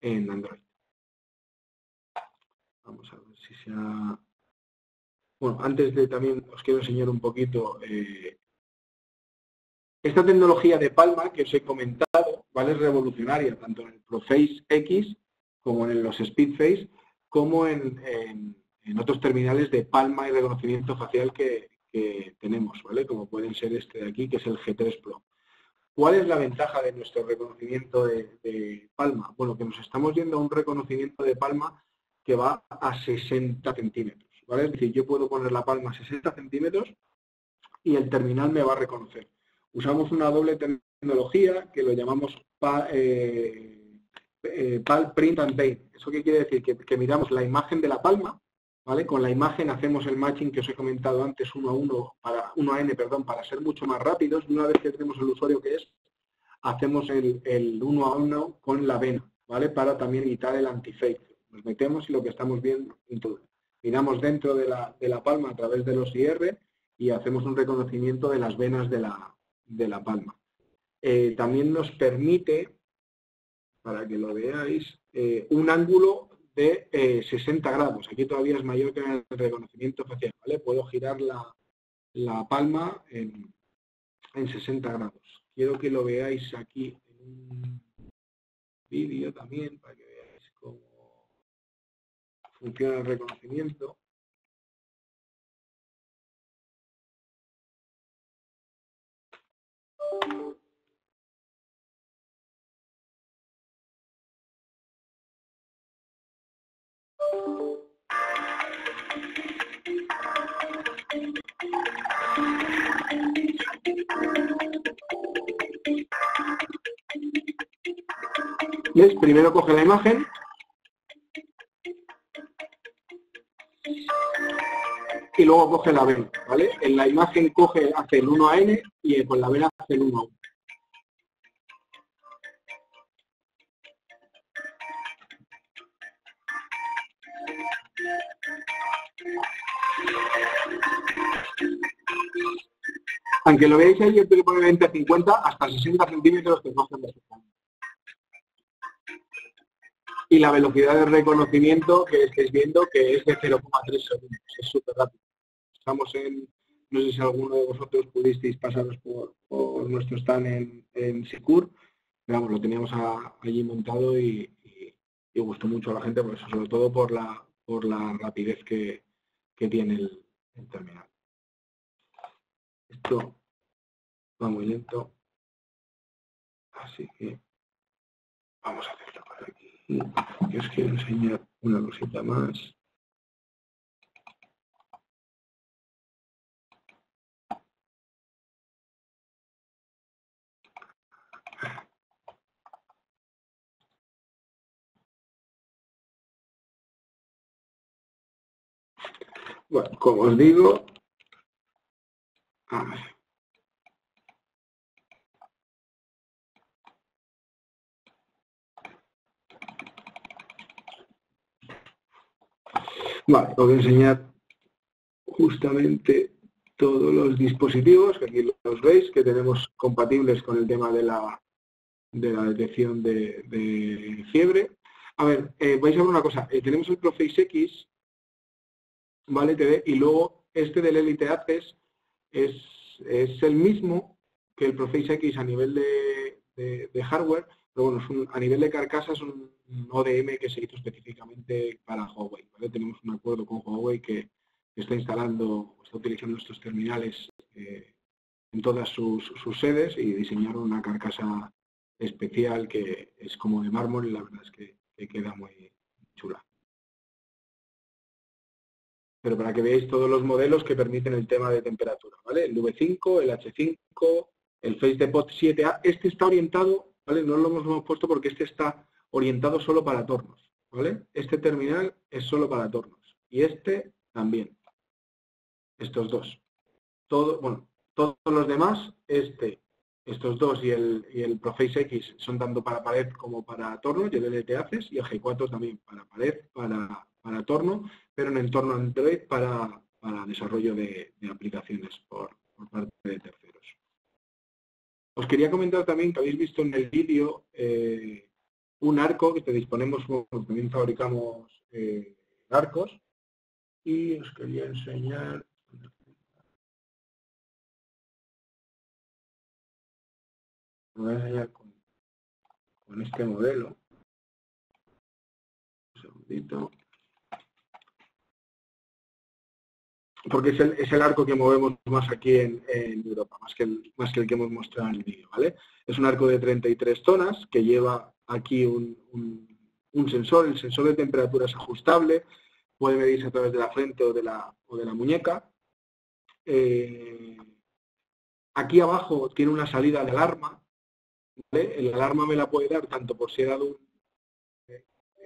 en, Android. Vamos a ver si se ha... Bueno, antes de también os quiero enseñar un poquito eh, esta tecnología de Palma que os he comentado, ¿vale? Es revolucionaria, tanto en el Proface X como en los Speedface, como en, otros terminales de Palma y reconocimiento facial que, tenemos, ¿vale? Como pueden ser este de aquí, que es el G3 Pro. ¿Cuál es la ventaja de nuestro reconocimiento de, palma? Bueno, que nos estamos yendo a un reconocimiento de palma que va a 60 centímetros. ¿vale? Es decir, yo puedo poner la palma a 60 centímetros y el terminal me va a reconocer. Usamos una doble tecnología que lo llamamos eh, eh, PAL, Print and Paint. ¿Eso qué quiere decir? Que miramos la imagen de la palma con la imagen hacemos el matching que os he comentado antes, uno a uno, para, uno a n, perdón, para ser mucho más rápidos. Una vez que tenemos el usuario que es, hacemos el, el uno a uno con la vena, ¿vale? Para también evitar el antifake. Nos metemos y lo que estamos viendo, miramos dentro de la, de la palma a través de los IR y hacemos un reconocimiento de las venas de la, de la palma. Eh, también nos permite, para que lo veáis, eh, un ángulo de 60 eh, grados. Aquí todavía es mayor que el reconocimiento facial. Puedo girar la, palma en, 60 grados. Quiero que lo veáis aquí en un vídeo también para que veáis cómo funciona el reconocimiento. Primero coge la imagen. Y luego coge la vena, ¿vale? En la imagen coge, hace el 1 a n y con la vena hace el 1 a 1. Aunque lo veáis ahí, yo tengo que poner 20 a 50 hasta 60 centímetros que cogen la y la velocidad de reconocimiento que estáis viendo que es de 0,3 segundos, es súper rápido. Estamos en, no sé si alguno de vosotros pudisteis pasaros por, nuestro stand en, en Secur, pero vamos, lo teníamos allí montado y, gustó mucho a la gente, por eso, sobre todo por la, por la rapidez que, tiene el, terminal. Esto va muy lento, así que vamos a hacerlo por aquí. Yo os quiero enseñar una cosita más. Bueno, como os digo. Vale, os voy a enseñar justamente todos los dispositivos, que aquí los veis, que tenemos compatibles con el tema de la, de la detección de, fiebre. A ver, eh, vais a ver una cosa, eh, tenemos el Proface X, ¿vale? y luego este del Elite Access es, es el mismo que el Proface X a nivel de, hardware, pero bueno, a nivel de carcasa es un, ODM que se hizo específicamente para Huawei. Tenemos un acuerdo con Huawei que está instalando, está utilizando estos terminales eh, en todas sus, sedes y diseñaron una carcasa especial que es como de mármol y la verdad es que, queda muy chula. Pero para que veáis todos los modelos que permiten el tema de temperatura. El V5, el H5, el FaceDepot 7A, este está orientado, No lo hemos, puesto porque este está orientado solo para tornos. Este terminal es solo para tornos y este también. Estos dos. Todo, bueno, todos los demás, este, estos dos y el, y el Proface X son tanto para pared como para torno, y el LTACES, y el G4 también para pared, para, para torno, pero en entorno Android para, para desarrollo de, aplicaciones por, por parte de terceros. Os quería comentar también que habéis visto en el vídeo eh, un arco que te disponemos, también fabricamos eh, arcos, y os quería enseñar, con, con este modelo, un segundito. Porque es el, arco que movemos más aquí en, Europa, más que, el, más que el que hemos mostrado en el vídeo, ¿vale? Es un arco de 33 zonas que lleva aquí un, sensor, el sensor de temperatura es ajustable, puede medirse a través de la frente o de la, de la muñeca. Eh, aquí abajo tiene una salida de alarma, ¿vale? El alarma me la puede dar tanto por si he dado un,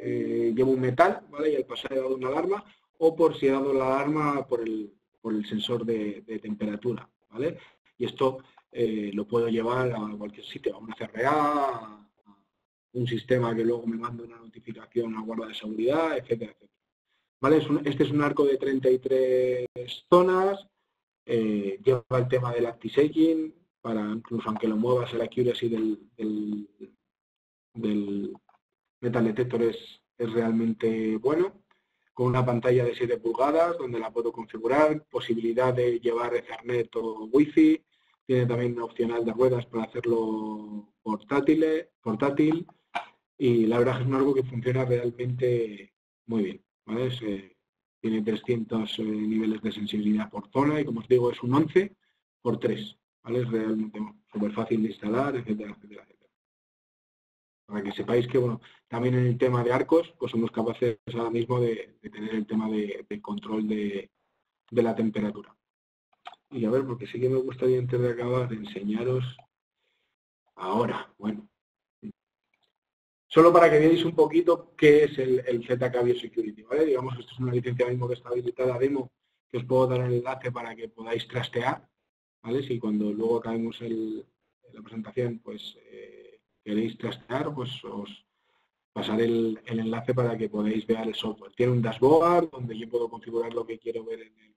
eh, llevo un metal, ¿vale? Y al pasar he dado una alarma, o por si he dado la alarma por el, por el sensor de, temperatura. ¿vale? Y esto eh, lo puedo llevar a cualquier sitio, a una CRA, a un sistema que luego me manda una notificación a guarda de seguridad, etcétera, etcétera. ¿Vale? este es un arco de 33 zonas, eh, lleva el tema del anti-shaking, para incluso aunque lo muevas el accuracy del, del, del metal detector es, es realmente bueno con una pantalla de 7 pulgadas donde la puedo configurar, posibilidad de llevar Ethernet o Wi-Fi, tiene también una opcional de ruedas para hacerlo portátil, portátil y la verdad es un algo que funciona realmente muy bien. tiene 300 eh, niveles de sensibilidad por zona y como os digo es un 11 por 3. ¿vale? Es realmente súper fácil de instalar, etcétera, etcétera para que sepáis que bueno, también en el tema de arcos, pues somos capaces ahora mismo de, tener el tema de, control de, la temperatura. Y a ver, porque sí que me gustaría antes de acabar enseñaros ahora, bueno, solo para que veáis un poquito qué es el, el ZK Biosecurity, ¿vale? Digamos que esto es una licencia mismo que está habilitada demo, que os puedo dar el enlace para que podáis trastear, ¿vale? Si cuando luego acabemos la presentación, pues eh, queréis trastear, pues os pasaré el, enlace para que podáis ver el software. Tiene un dashboard donde yo puedo configurar lo que quiero ver en el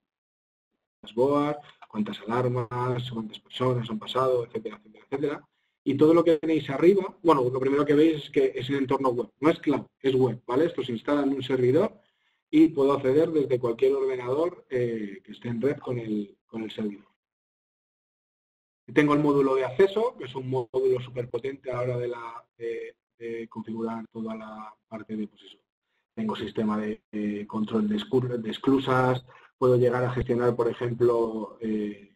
dashboard, cuántas alarmas, cuántas personas han pasado, etcétera, etcétera, etcétera. Y todo lo que tenéis arriba, bueno, lo primero que veis es que es el entorno web. No es cloud, es web, ¿vale? Esto se instala en un servidor y puedo acceder desde cualquier ordenador eh, que esté en red con el, con el servidor. Tengo el módulo de acceso, que es un módulo súper potente a la hora de, configurar toda la parte de pues Tengo sistema de, control de, esclusas, puedo llegar a gestionar, por ejemplo, eh,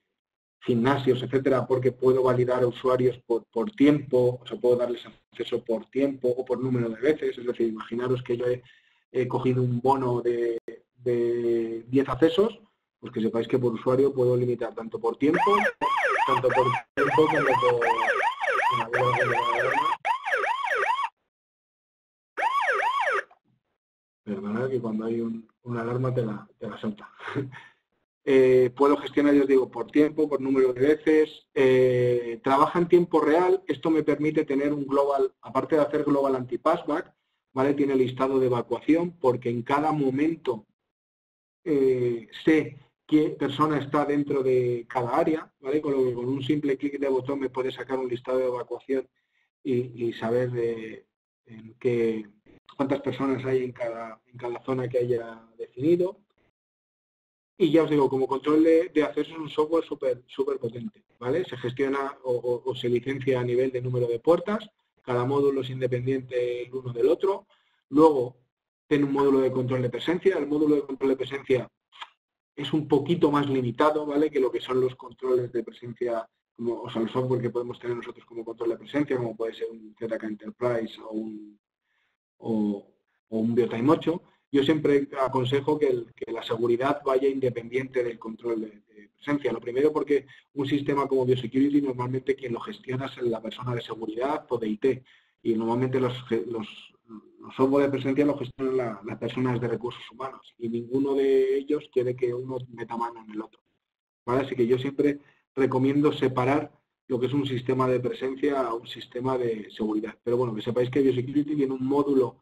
gimnasios, etcétera, porque puedo validar a usuarios por, tiempo, o sea, puedo darles acceso por tiempo o por número de veces. Es decir, imaginaros que yo he, cogido un bono de, de 10 accesos, pues que sepáis que por usuario puedo limitar tanto por tiempo tanto por tiempo como por Perdonad que cuando hay un, una alarma te la, te la salta. [laughs] eh, puedo gestionar, yo digo, por tiempo, por número de veces. Eh, trabaja en tiempo real. Esto me permite tener un global, aparte de hacer global anti-passback, ¿vale? Tiene listado de evacuación porque en cada momento eh, sé qué persona está dentro de cada área, ¿vale? Con lo con un simple clic de botón me puede sacar un listado de evacuación y, saber de, en qué, cuántas personas hay en cada, en cada zona que haya definido. Y ya os digo, como control de, acceso es un software súper super potente, ¿vale? Se gestiona o, se licencia a nivel de número de puertas, cada módulo es independiente el uno del otro. Luego, tiene un módulo de control de presencia. El módulo de control de presencia es un poquito más limitado, ¿vale? Que lo que son los controles de presencia, como, o sea, el software que podemos tener nosotros como control de presencia, como puede ser un ZK Enterprise o un, o, un Biotime 8 yo siempre aconsejo que, la seguridad vaya independiente del control de, presencia. Lo primero porque un sistema como Biosecurity normalmente quien lo gestiona es la persona de seguridad o de IT y normalmente los, los, software de presencia lo gestionan las personas de recursos humanos y ninguno de ellos quiere que uno meta mano en el otro. Así que yo siempre recomiendo separar lo que es un sistema de presencia a un sistema de seguridad. Pero bueno, que sepáis que Biosecurity tiene un módulo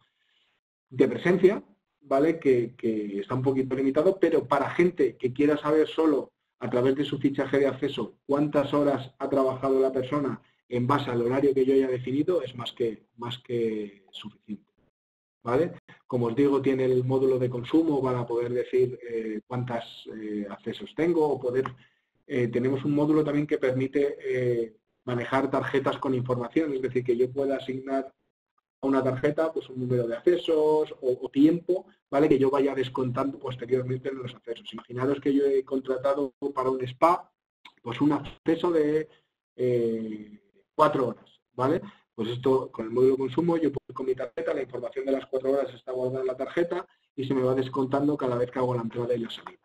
de presencia ¿vale? Que, está un poquito limitado, pero para gente que quiera saber solo a través de su fichaje de acceso cuántas horas ha trabajado la persona en base al horario que yo haya definido, es más que, más que suficiente. ¿Vale? Como os digo, tiene el módulo de consumo para poder decir eh, cuántos eh, accesos tengo o poder... Eh, tenemos un módulo también que permite manejar tarjetas con información, es decir, que yo pueda asignar a una tarjeta pues un número de accesos o, tiempo, ¿vale? Que yo vaya descontando posteriormente en los accesos. Imaginaros que yo he contratado para un spa pues un acceso de eh, cuatro horas, ¿vale? Pues esto con el módulo consumo yo pongo con mi tarjeta, la información de las cuatro horas está guardada en la tarjeta y se me va descontando cada vez que hago la entrada y la salida.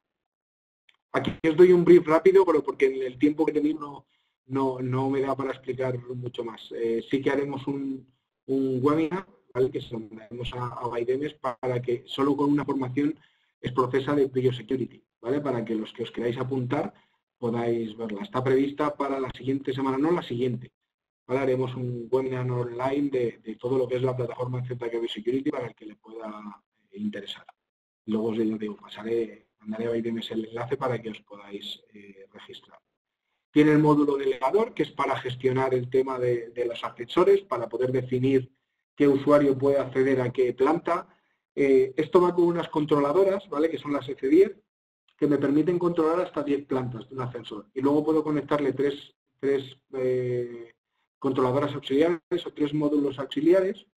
Aquí os doy un brief rápido, pero porque en el tiempo que tenemos no, no, me da para explicar mucho más. Eh, sí que haremos un, un webinar que se lo mandaremos a, a para que solo con una formación es procesa de Biosecurity, ¿vale? Para que los que os queráis apuntar podáis verla. Está prevista para la siguiente semana, no la siguiente. Haremos un webinar online de, todo lo que es la plataforma de Biosecurity para el que le pueda interesar. Luego os digo, pasaré, mandaré a IDMS el enlace para que os podáis eh, registrar. Tiene el módulo delegador, que es para gestionar el tema de, los accesores, para poder definir qué usuario puede acceder a qué planta. Eh, esto va con unas controladoras, ¿vale? que son las F10, que me permiten controlar hasta 10 plantas de un ascensor. Y luego puedo conectarle tres, eh, controladoras auxiliares o tres módulos auxiliares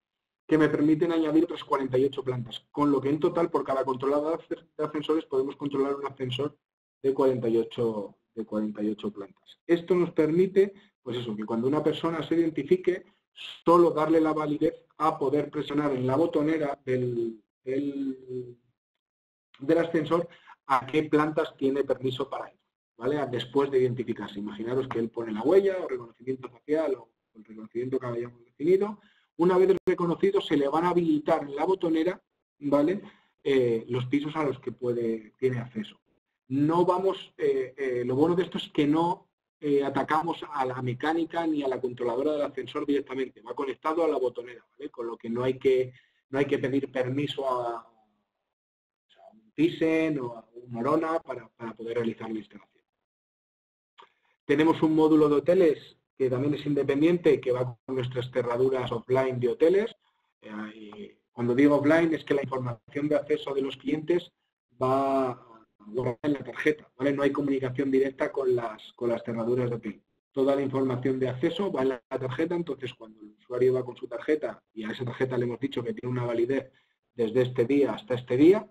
que me permiten añadir otras 48 plantas, con lo que en total por cada controlador de ascensores podemos controlar un ascensor de 48, de 48 plantas. Esto nos permite, pues eso, que cuando una persona se identifique, solo darle la validez a poder presionar en la botonera del, del, ascensor a qué plantas tiene permiso para ir, ¿vale? Después de identificarse. Imaginaros que él pone la huella o reconocimiento facial o el reconocimiento que habíamos definido. Una vez reconocido, se le van a habilitar la botonera, ¿vale? Eh, los pisos a los que puede, tiene acceso no vamos, eh, eh, lo bueno de esto es que no atacamos a la mecánica ni a la controladora del ascensor directamente, va conectado a la botonera, ¿vale? Con lo que no hay que, no hay que pedir permiso a, un Thyssen o a un Morona para, poder realizar la instalación. Tenemos un módulo de hoteles que también es independiente, que va con nuestras cerraduras offline de hoteles. cuando digo offline es que la información de acceso de los clientes va en la tarjeta, ¿vale? No hay comunicación directa con las, con las cerraduras de PIN. Toda la información de acceso va en la tarjeta, entonces cuando el usuario va con su tarjeta y a esa tarjeta le hemos dicho que tiene una validez desde este día hasta este día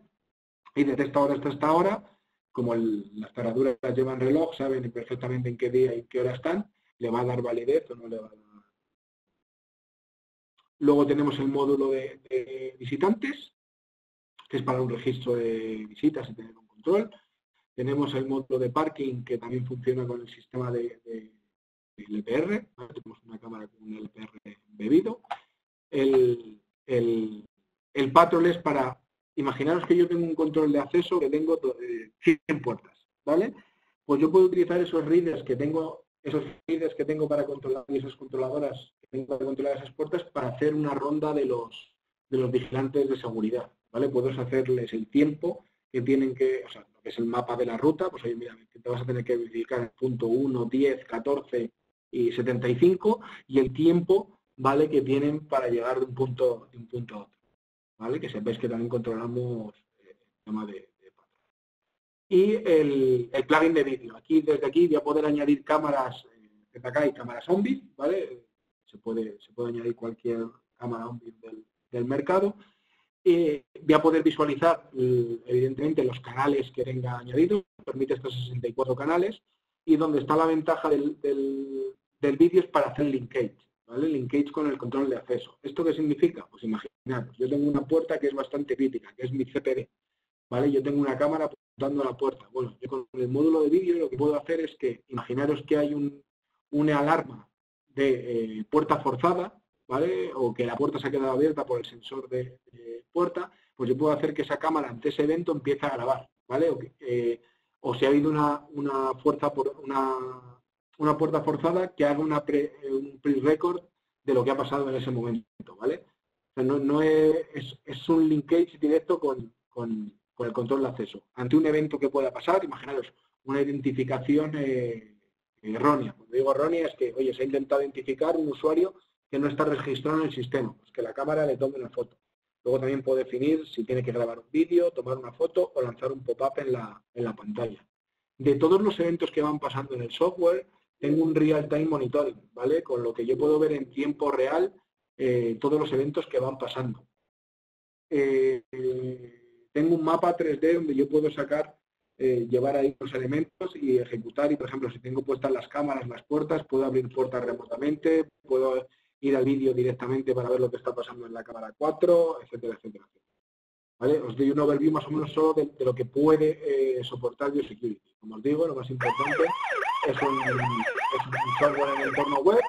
y desde esta hora hasta esta hora, como las cerraduras llevan reloj, saben perfectamente en qué día y qué hora están, le va a dar validez o no le va a dar. Luego tenemos el módulo de, visitantes, que es para un registro de visitas y tener tenemos el módulo de parking que también funciona con el sistema de, LPR. Tenemos una cámara con un LPR bebido. El, el, el patrol es para, imaginaros que yo tengo un control de acceso que tengo 100 eh, puertas, ¿vale? Pues yo puedo utilizar esos readers que tengo, esos readers que tengo para controlar y esas controladoras que tengo para controlar esas puertas para hacer una ronda de los, de los vigilantes de seguridad, ¿vale? Puedo hacerles el tiempo que tienen que, o sea, lo que es el mapa de la ruta, pues oye, mira, te vas a tener que verificar el punto 1, 10, 14 y 75 y el tiempo, ¿vale? Que tienen para llegar de un punto, de un punto a otro, ¿vale? Que sepáis que también controlamos eh, el tema de, y el, plugin de vídeo. Aquí, desde aquí, voy a poder añadir cámaras eh, y cámaras zombies, ¿vale? Se puede, se puede añadir cualquier cámara zombie del, del mercado. Eh, voy a poder visualizar, eh, evidentemente, los canales que tenga añadido, permite estos 64 canales, y donde está la ventaja del, del, vídeo es para hacer linkage, ¿vale? Linkage con el control de acceso. ¿Esto qué significa? Pues imaginaros, yo tengo una puerta que es bastante crítica, que es mi CPD, ¿vale? Yo tengo una cámara apuntando a la puerta. Bueno, yo con el módulo de vídeo lo que puedo hacer es que, imaginaros que hay un, una alarma de eh, puerta forzada, ¿vale? O que la puerta se ha quedado abierta por el sensor de, puerta, pues yo puedo hacer que esa cámara ante ese evento empiece a grabar, ¿vale? O, eh, si ha habido una, una fuerza por una, una puerta forzada que haga una un pre-record de lo que ha pasado en ese momento, ¿vale? no, es, es, un linkage directo con, el control de acceso. Ante un evento que pueda pasar, imaginaros, una identificación eh, errónea. Cuando digo errónea es que, oye, se ha intentado identificar un usuario que no está registrado en el sistema, pues que la cámara le tome una foto. Luego también puedo definir si tiene que grabar un vídeo, tomar una foto o lanzar un pop-up en la, en la pantalla. De todos los eventos que van pasando en el software, tengo un real-time monitoring, ¿vale? Con lo que yo puedo ver en tiempo real eh, todos los eventos que van pasando. Eh, tengo un mapa 3D donde yo puedo sacar, eh, llevar ahí los elementos y ejecutar. Y, por ejemplo, si tengo puestas las cámaras, las puertas, puedo abrir puertas remotamente, puedo ir al vídeo directamente para ver lo que está pasando en la cámara 4, etcétera, etcétera. ¿Vale? Os doy un overview más o menos solo de, lo que puede eh, soportar BioSecurity. Como os digo, lo más importante es un, software en el entorno web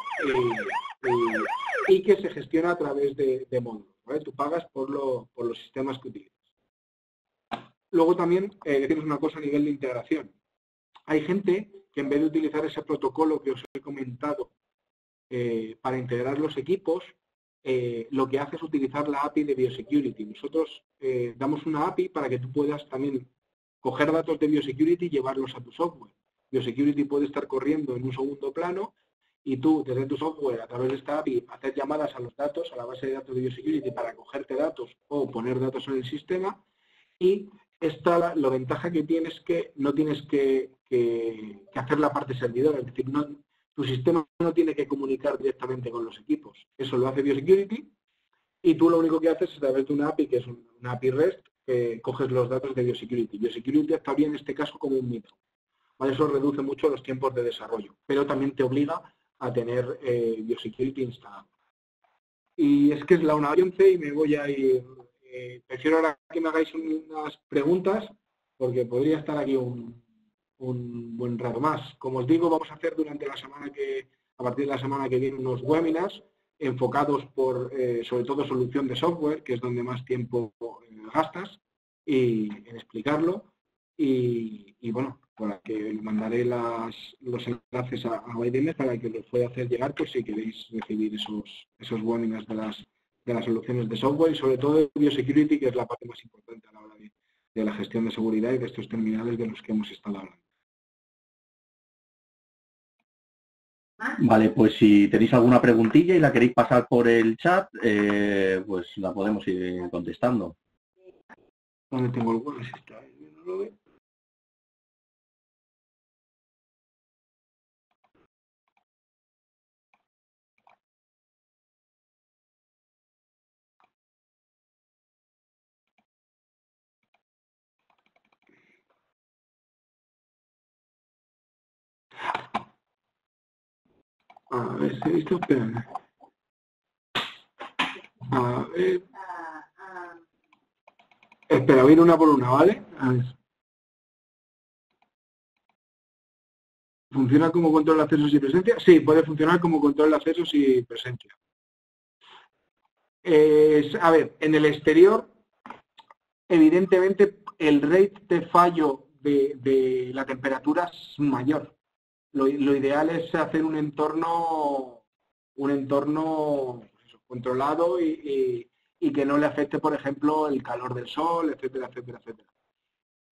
y, que se gestiona a través de, módulos. ¿vale? Tú pagas por, por los sistemas que utilizas. Luego también eh, tienes una cosa a nivel de integración. Hay gente que en vez de utilizar ese protocolo que os he comentado eh, para integrar los equipos, eh, lo que hace es utilizar la API de Biosecurity. Nosotros damos una API para que tú puedas también coger datos de Biosecurity y llevarlos a tu software. Biosecurity puede estar corriendo en un segundo plano y tú desde tu software a través de esta API hacer llamadas a los datos, a la base de datos de Biosecurity para cogerte datos o poner datos en el sistema y esta, la, ventaja que tienes es que no tienes que, que, hacer la parte servidora, es decir, no, tu sistema no tiene que comunicar directamente con los equipos. Eso lo hace Biosecurity y tú lo único que haces es a través de una API, que es una API REST, que coges los datos de Biosecurity. Biosecurity estaría en este caso como un mito. Eso reduce mucho los tiempos de desarrollo, pero también te obliga a tener eh, Biosecurity instalado. Y es que es la 1.11 y me voy a ir... Eh, prefiero ahora que me hagáis unas preguntas, porque podría estar aquí un, buen rato más. Como os digo, vamos a hacer durante la semana que, a partir de la semana que viene, unos webinars enfocados por, eh, sobre todo, solución de software, que es donde más tiempo eh, gastas, y en explicarlo. Y, bueno, para que mandaré las, los enlaces a, a para que los pueda hacer llegar, pues si queréis recibir esos, esos webinars de las, de las soluciones de software y sobre todo de biosecurity, que es la parte más importante a la hora de, de la gestión de seguridad y de estos terminales de los que hemos estado hablando. Vale, pues si tenéis alguna preguntilla y la queréis pasar por el chat, eh, pues la podemos ir contestando. ¿Dónde tengo el A ver si visto, espérame. A ver. Espera, voy a una por una, ¿vale? A ver. ¿Funciona como control de accesos y presencia? Sí, puede funcionar como control de accesos y presencia. a ver, en el exterior, evidentemente el rate de fallo de la temperatura es mayor lo, ideal es hacer un entorno, un entorno pues controlado y, que no le afecte, por ejemplo, el calor del sol, etcétera, etcétera, etcétera.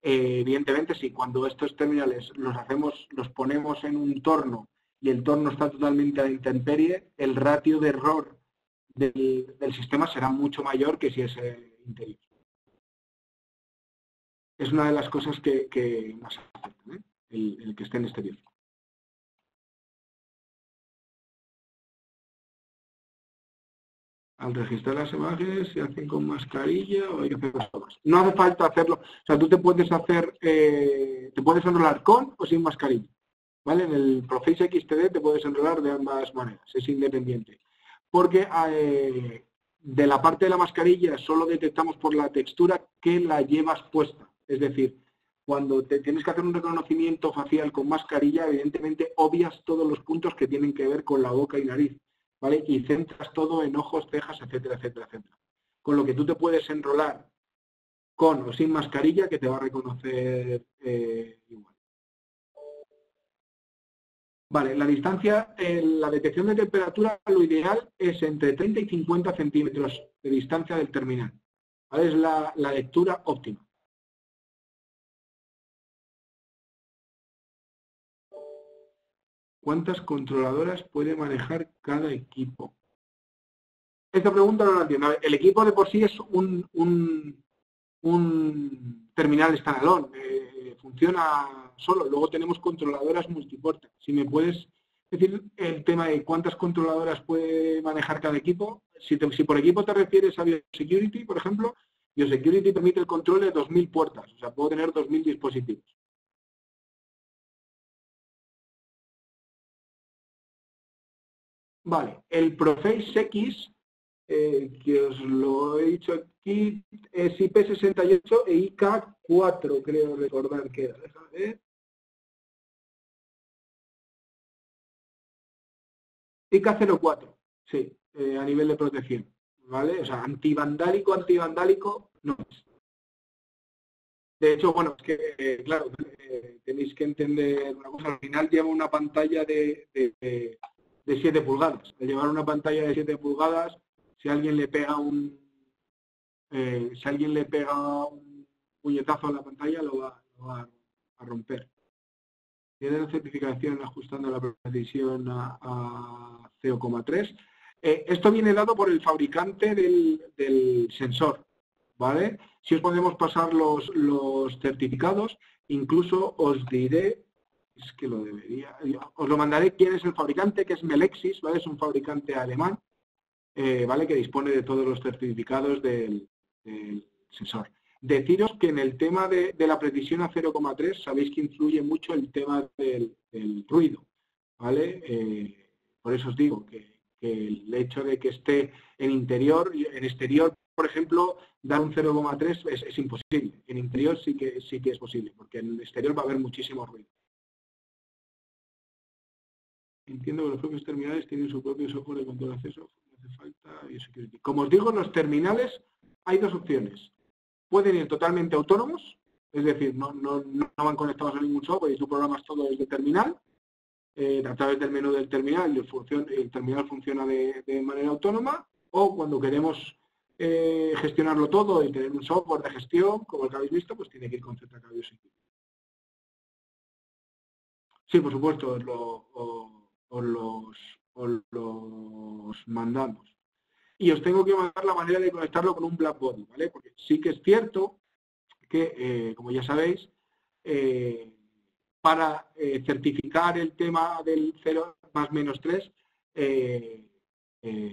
Eh, evidentemente, si cuando estos terminales los hacemos, los ponemos en un torno y el torno está totalmente a la intemperie, el ratio de error del, sistema será mucho mayor que si es eh, interior. Es una de las cosas que, más afectan, ¿eh? el, que esté en exterior. Al registrar las imágenes se hacen con mascarilla o hay que hacer más. No hace falta hacerlo, o sea, tú te puedes hacer, eh, te puedes enrolar con o sin mascarilla, ¿vale? En el Proface XTD te puedes enrolar de ambas maneras, es independiente. Porque eh, de la parte de la mascarilla solo detectamos por la textura que la llevas puesta. Es decir, cuando te tienes que hacer un reconocimiento facial con mascarilla, evidentemente obvias todos los puntos que tienen que ver con la boca y nariz ¿vale? Y centras todo en ojos, cejas, etcétera, etcétera, etcétera. Con lo que tú te puedes enrolar con o sin mascarilla que te va a reconocer eh, igual. Vale, la distancia, la detección de temperatura, lo ideal es entre 30 y 50 centímetros de distancia del terminal. Es la lectura óptima. ¿Cuántas controladoras puede manejar cada equipo? Esta pregunta no la entiendo. El equipo de por sí es un, un, terminal standalone. Eh, funciona solo. Luego tenemos controladoras multiporta. Si me puedes decir el tema de cuántas controladoras puede manejar cada equipo. Si, si por equipo te refieres a Biosecurity, por ejemplo, Biosecurity permite el control de 2.000 puertas. O sea, puedo tener 2.000 dispositivos. Vale, el Proface X, eh, que os lo he dicho aquí, es IP68 e IK4, creo recordar que era. IK04, sí, eh, a nivel de protección. ¿Vale? O sea, antivandálico, antivandálico, no es. De hecho, bueno, es que, eh, claro, tenéis que entender una cosa, al final lleva una pantalla de 7 pulgadas. De llevar una pantalla de 7 pulgadas, si alguien le pega un eh, si alguien le pega un puñetazo a la pantalla, lo va, a, romper. Tiene la certificación ajustando la precisión a, 0,3. Eh, esto viene dado por el fabricante del, del, sensor, ¿vale? Si os podemos pasar los, los certificados, incluso os diré es que lo debería, os lo mandaré quién es el fabricante, que es Melexis, ¿vale? Es un fabricante alemán, eh, ¿vale? Que dispone de todos los certificados del, sensor. Deciros que en el tema de, la precisión a 0,3 sabéis que influye mucho el tema del, ruido, ¿vale? Eh, por eso os digo que, el hecho de que esté en interior, en exterior, por ejemplo, dar un 0,3 es, es, imposible. En interior sí que, sí que es posible, porque en el exterior va a haber muchísimo ruido. Entiendo que los propios terminales tienen su propio software de control de acceso, no hace falta security. Como os digo, los terminales hay dos opciones. Pueden ir totalmente autónomos, es decir, no, van conectados a ningún software y tú programas todo desde terminal, eh, a través del menú del terminal y el, terminal funciona de, manera autónoma, o cuando queremos eh, gestionarlo todo y tener un software de gestión, como el que habéis visto, pues tiene que ir con ZK Security. Sí, por supuesto, lo, os los, los mandamos. Y os tengo que mandar la manera de conectarlo con un Blackbody, ¿vale? Porque sí que es cierto que, eh, como ya sabéis, eh, para eh, certificar el tema del 0 más menos 3,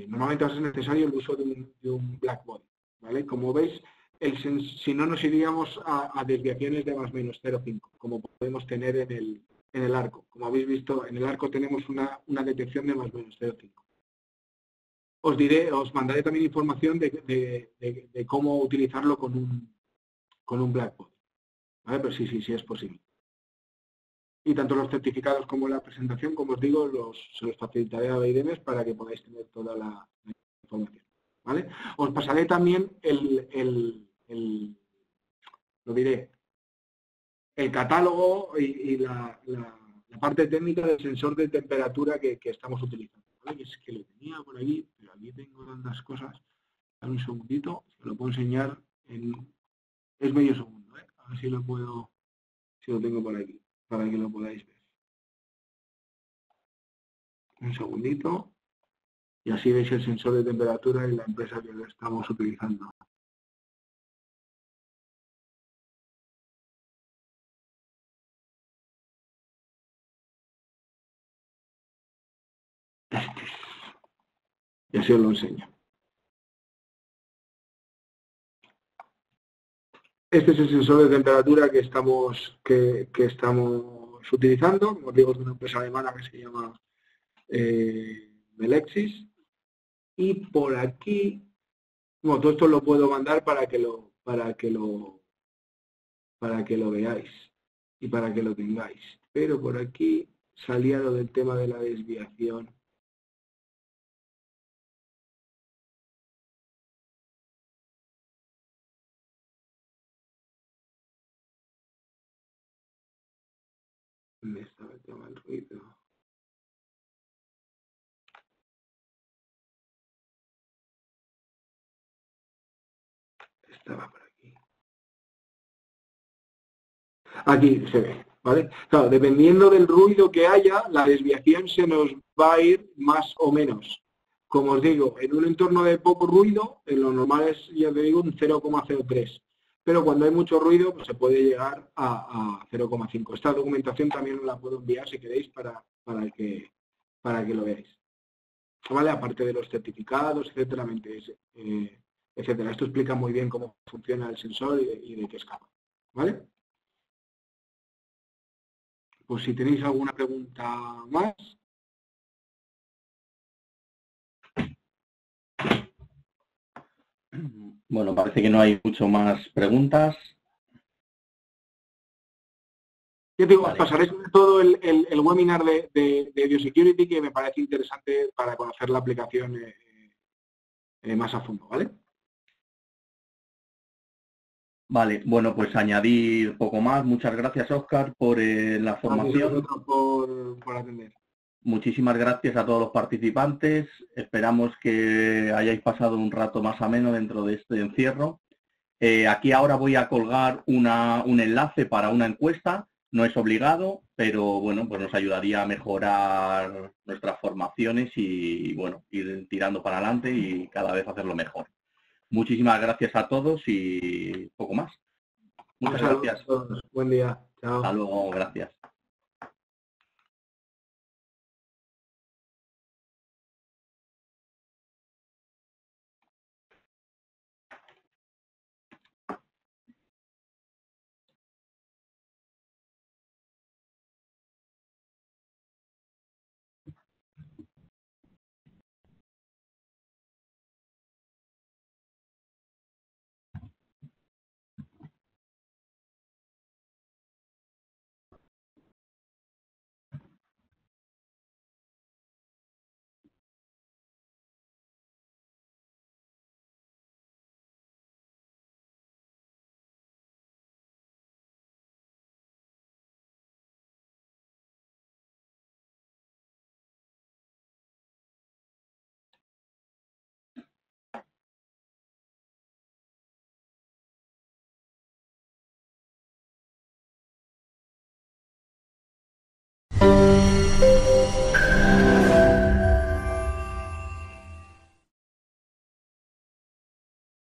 normalmente va a ser necesario el uso de un, de un Blackbody, ¿vale? Como veis, el, si no nos iríamos a desviaciones de más menos 0,5, como podemos tener en el, en el arco. Como habéis visto, en el arco tenemos una, detección de más o menos 0,5. Os diré, os mandaré también información de, cómo utilizarlo con un, con un Blackboard. ¿Vale? Pero sí, sí, sí es posible. Y tanto los certificados como la presentación, como os digo, los, se los facilitaré a BIDEMES para que podáis tener toda la, información. ¿Vale? Os pasaré también el, el lo diré, el catálogo y, la, parte técnica del sensor de temperatura que, estamos utilizando. Es que lo tenía por aquí, pero aquí tengo tantas cosas. Un segundito, se lo puedo enseñar en... Es medio segundo, ¿eh? A ver si lo puedo, si lo tengo por aquí, para que lo podáis ver. Un segundito. Y así veis el sensor de temperatura y la empresa que lo estamos utilizando. Y así lo enseño. Este es el sensor de temperatura que estamos, que, estamos utilizando, como digo, es de una empresa alemana que se llama eh, Melexis. Y por aquí, bueno, todo esto lo puedo mandar para que lo, para que lo, para que lo veáis y para que lo tengáis. Pero por aquí salía lo del tema de la desviación ¿Dónde estaba el tema del ruido? Por aquí. Aquí se ve, ¿vale? Claro, dependiendo del ruido que haya, la desviación se nos va a ir más o menos. Como os digo, en un entorno de poco ruido, en lo normal es, ya te digo, un 0,03 pero cuando hay mucho ruido pues se puede llegar a, 0,5. Esta documentación también la puedo enviar si queréis para, para, que, para que lo veáis. ¿Vale? Aparte de los certificados, etcétera, eh, etcétera. Esto explica muy bien cómo funciona el sensor y de, qué escapa. ¿Vale? Pues si tenéis alguna pregunta más, Bueno, parece que no hay mucho más preguntas. Yo digo, pasaré sobre todo el, webinar de, de, Biosecurity que me parece interesante para conocer la aplicación eh, eh, más a fondo, ¿vale? Vale, bueno, pues añadir poco más. Muchas gracias, Oscar, por eh, la formación. Por, por atender. Muchísimas gracias a todos los participantes. Esperamos que hayáis pasado un rato más ameno dentro de este encierro. Eh, aquí ahora voy a colgar un enlace para una encuesta. No es obligado, pero bueno, pues nos ayudaría a mejorar nuestras formaciones y bueno, ir tirando para adelante y cada vez hacerlo mejor. Muchísimas gracias a todos y poco más. Muchas gracias. Buen día. Chao. Hasta luego, gracias.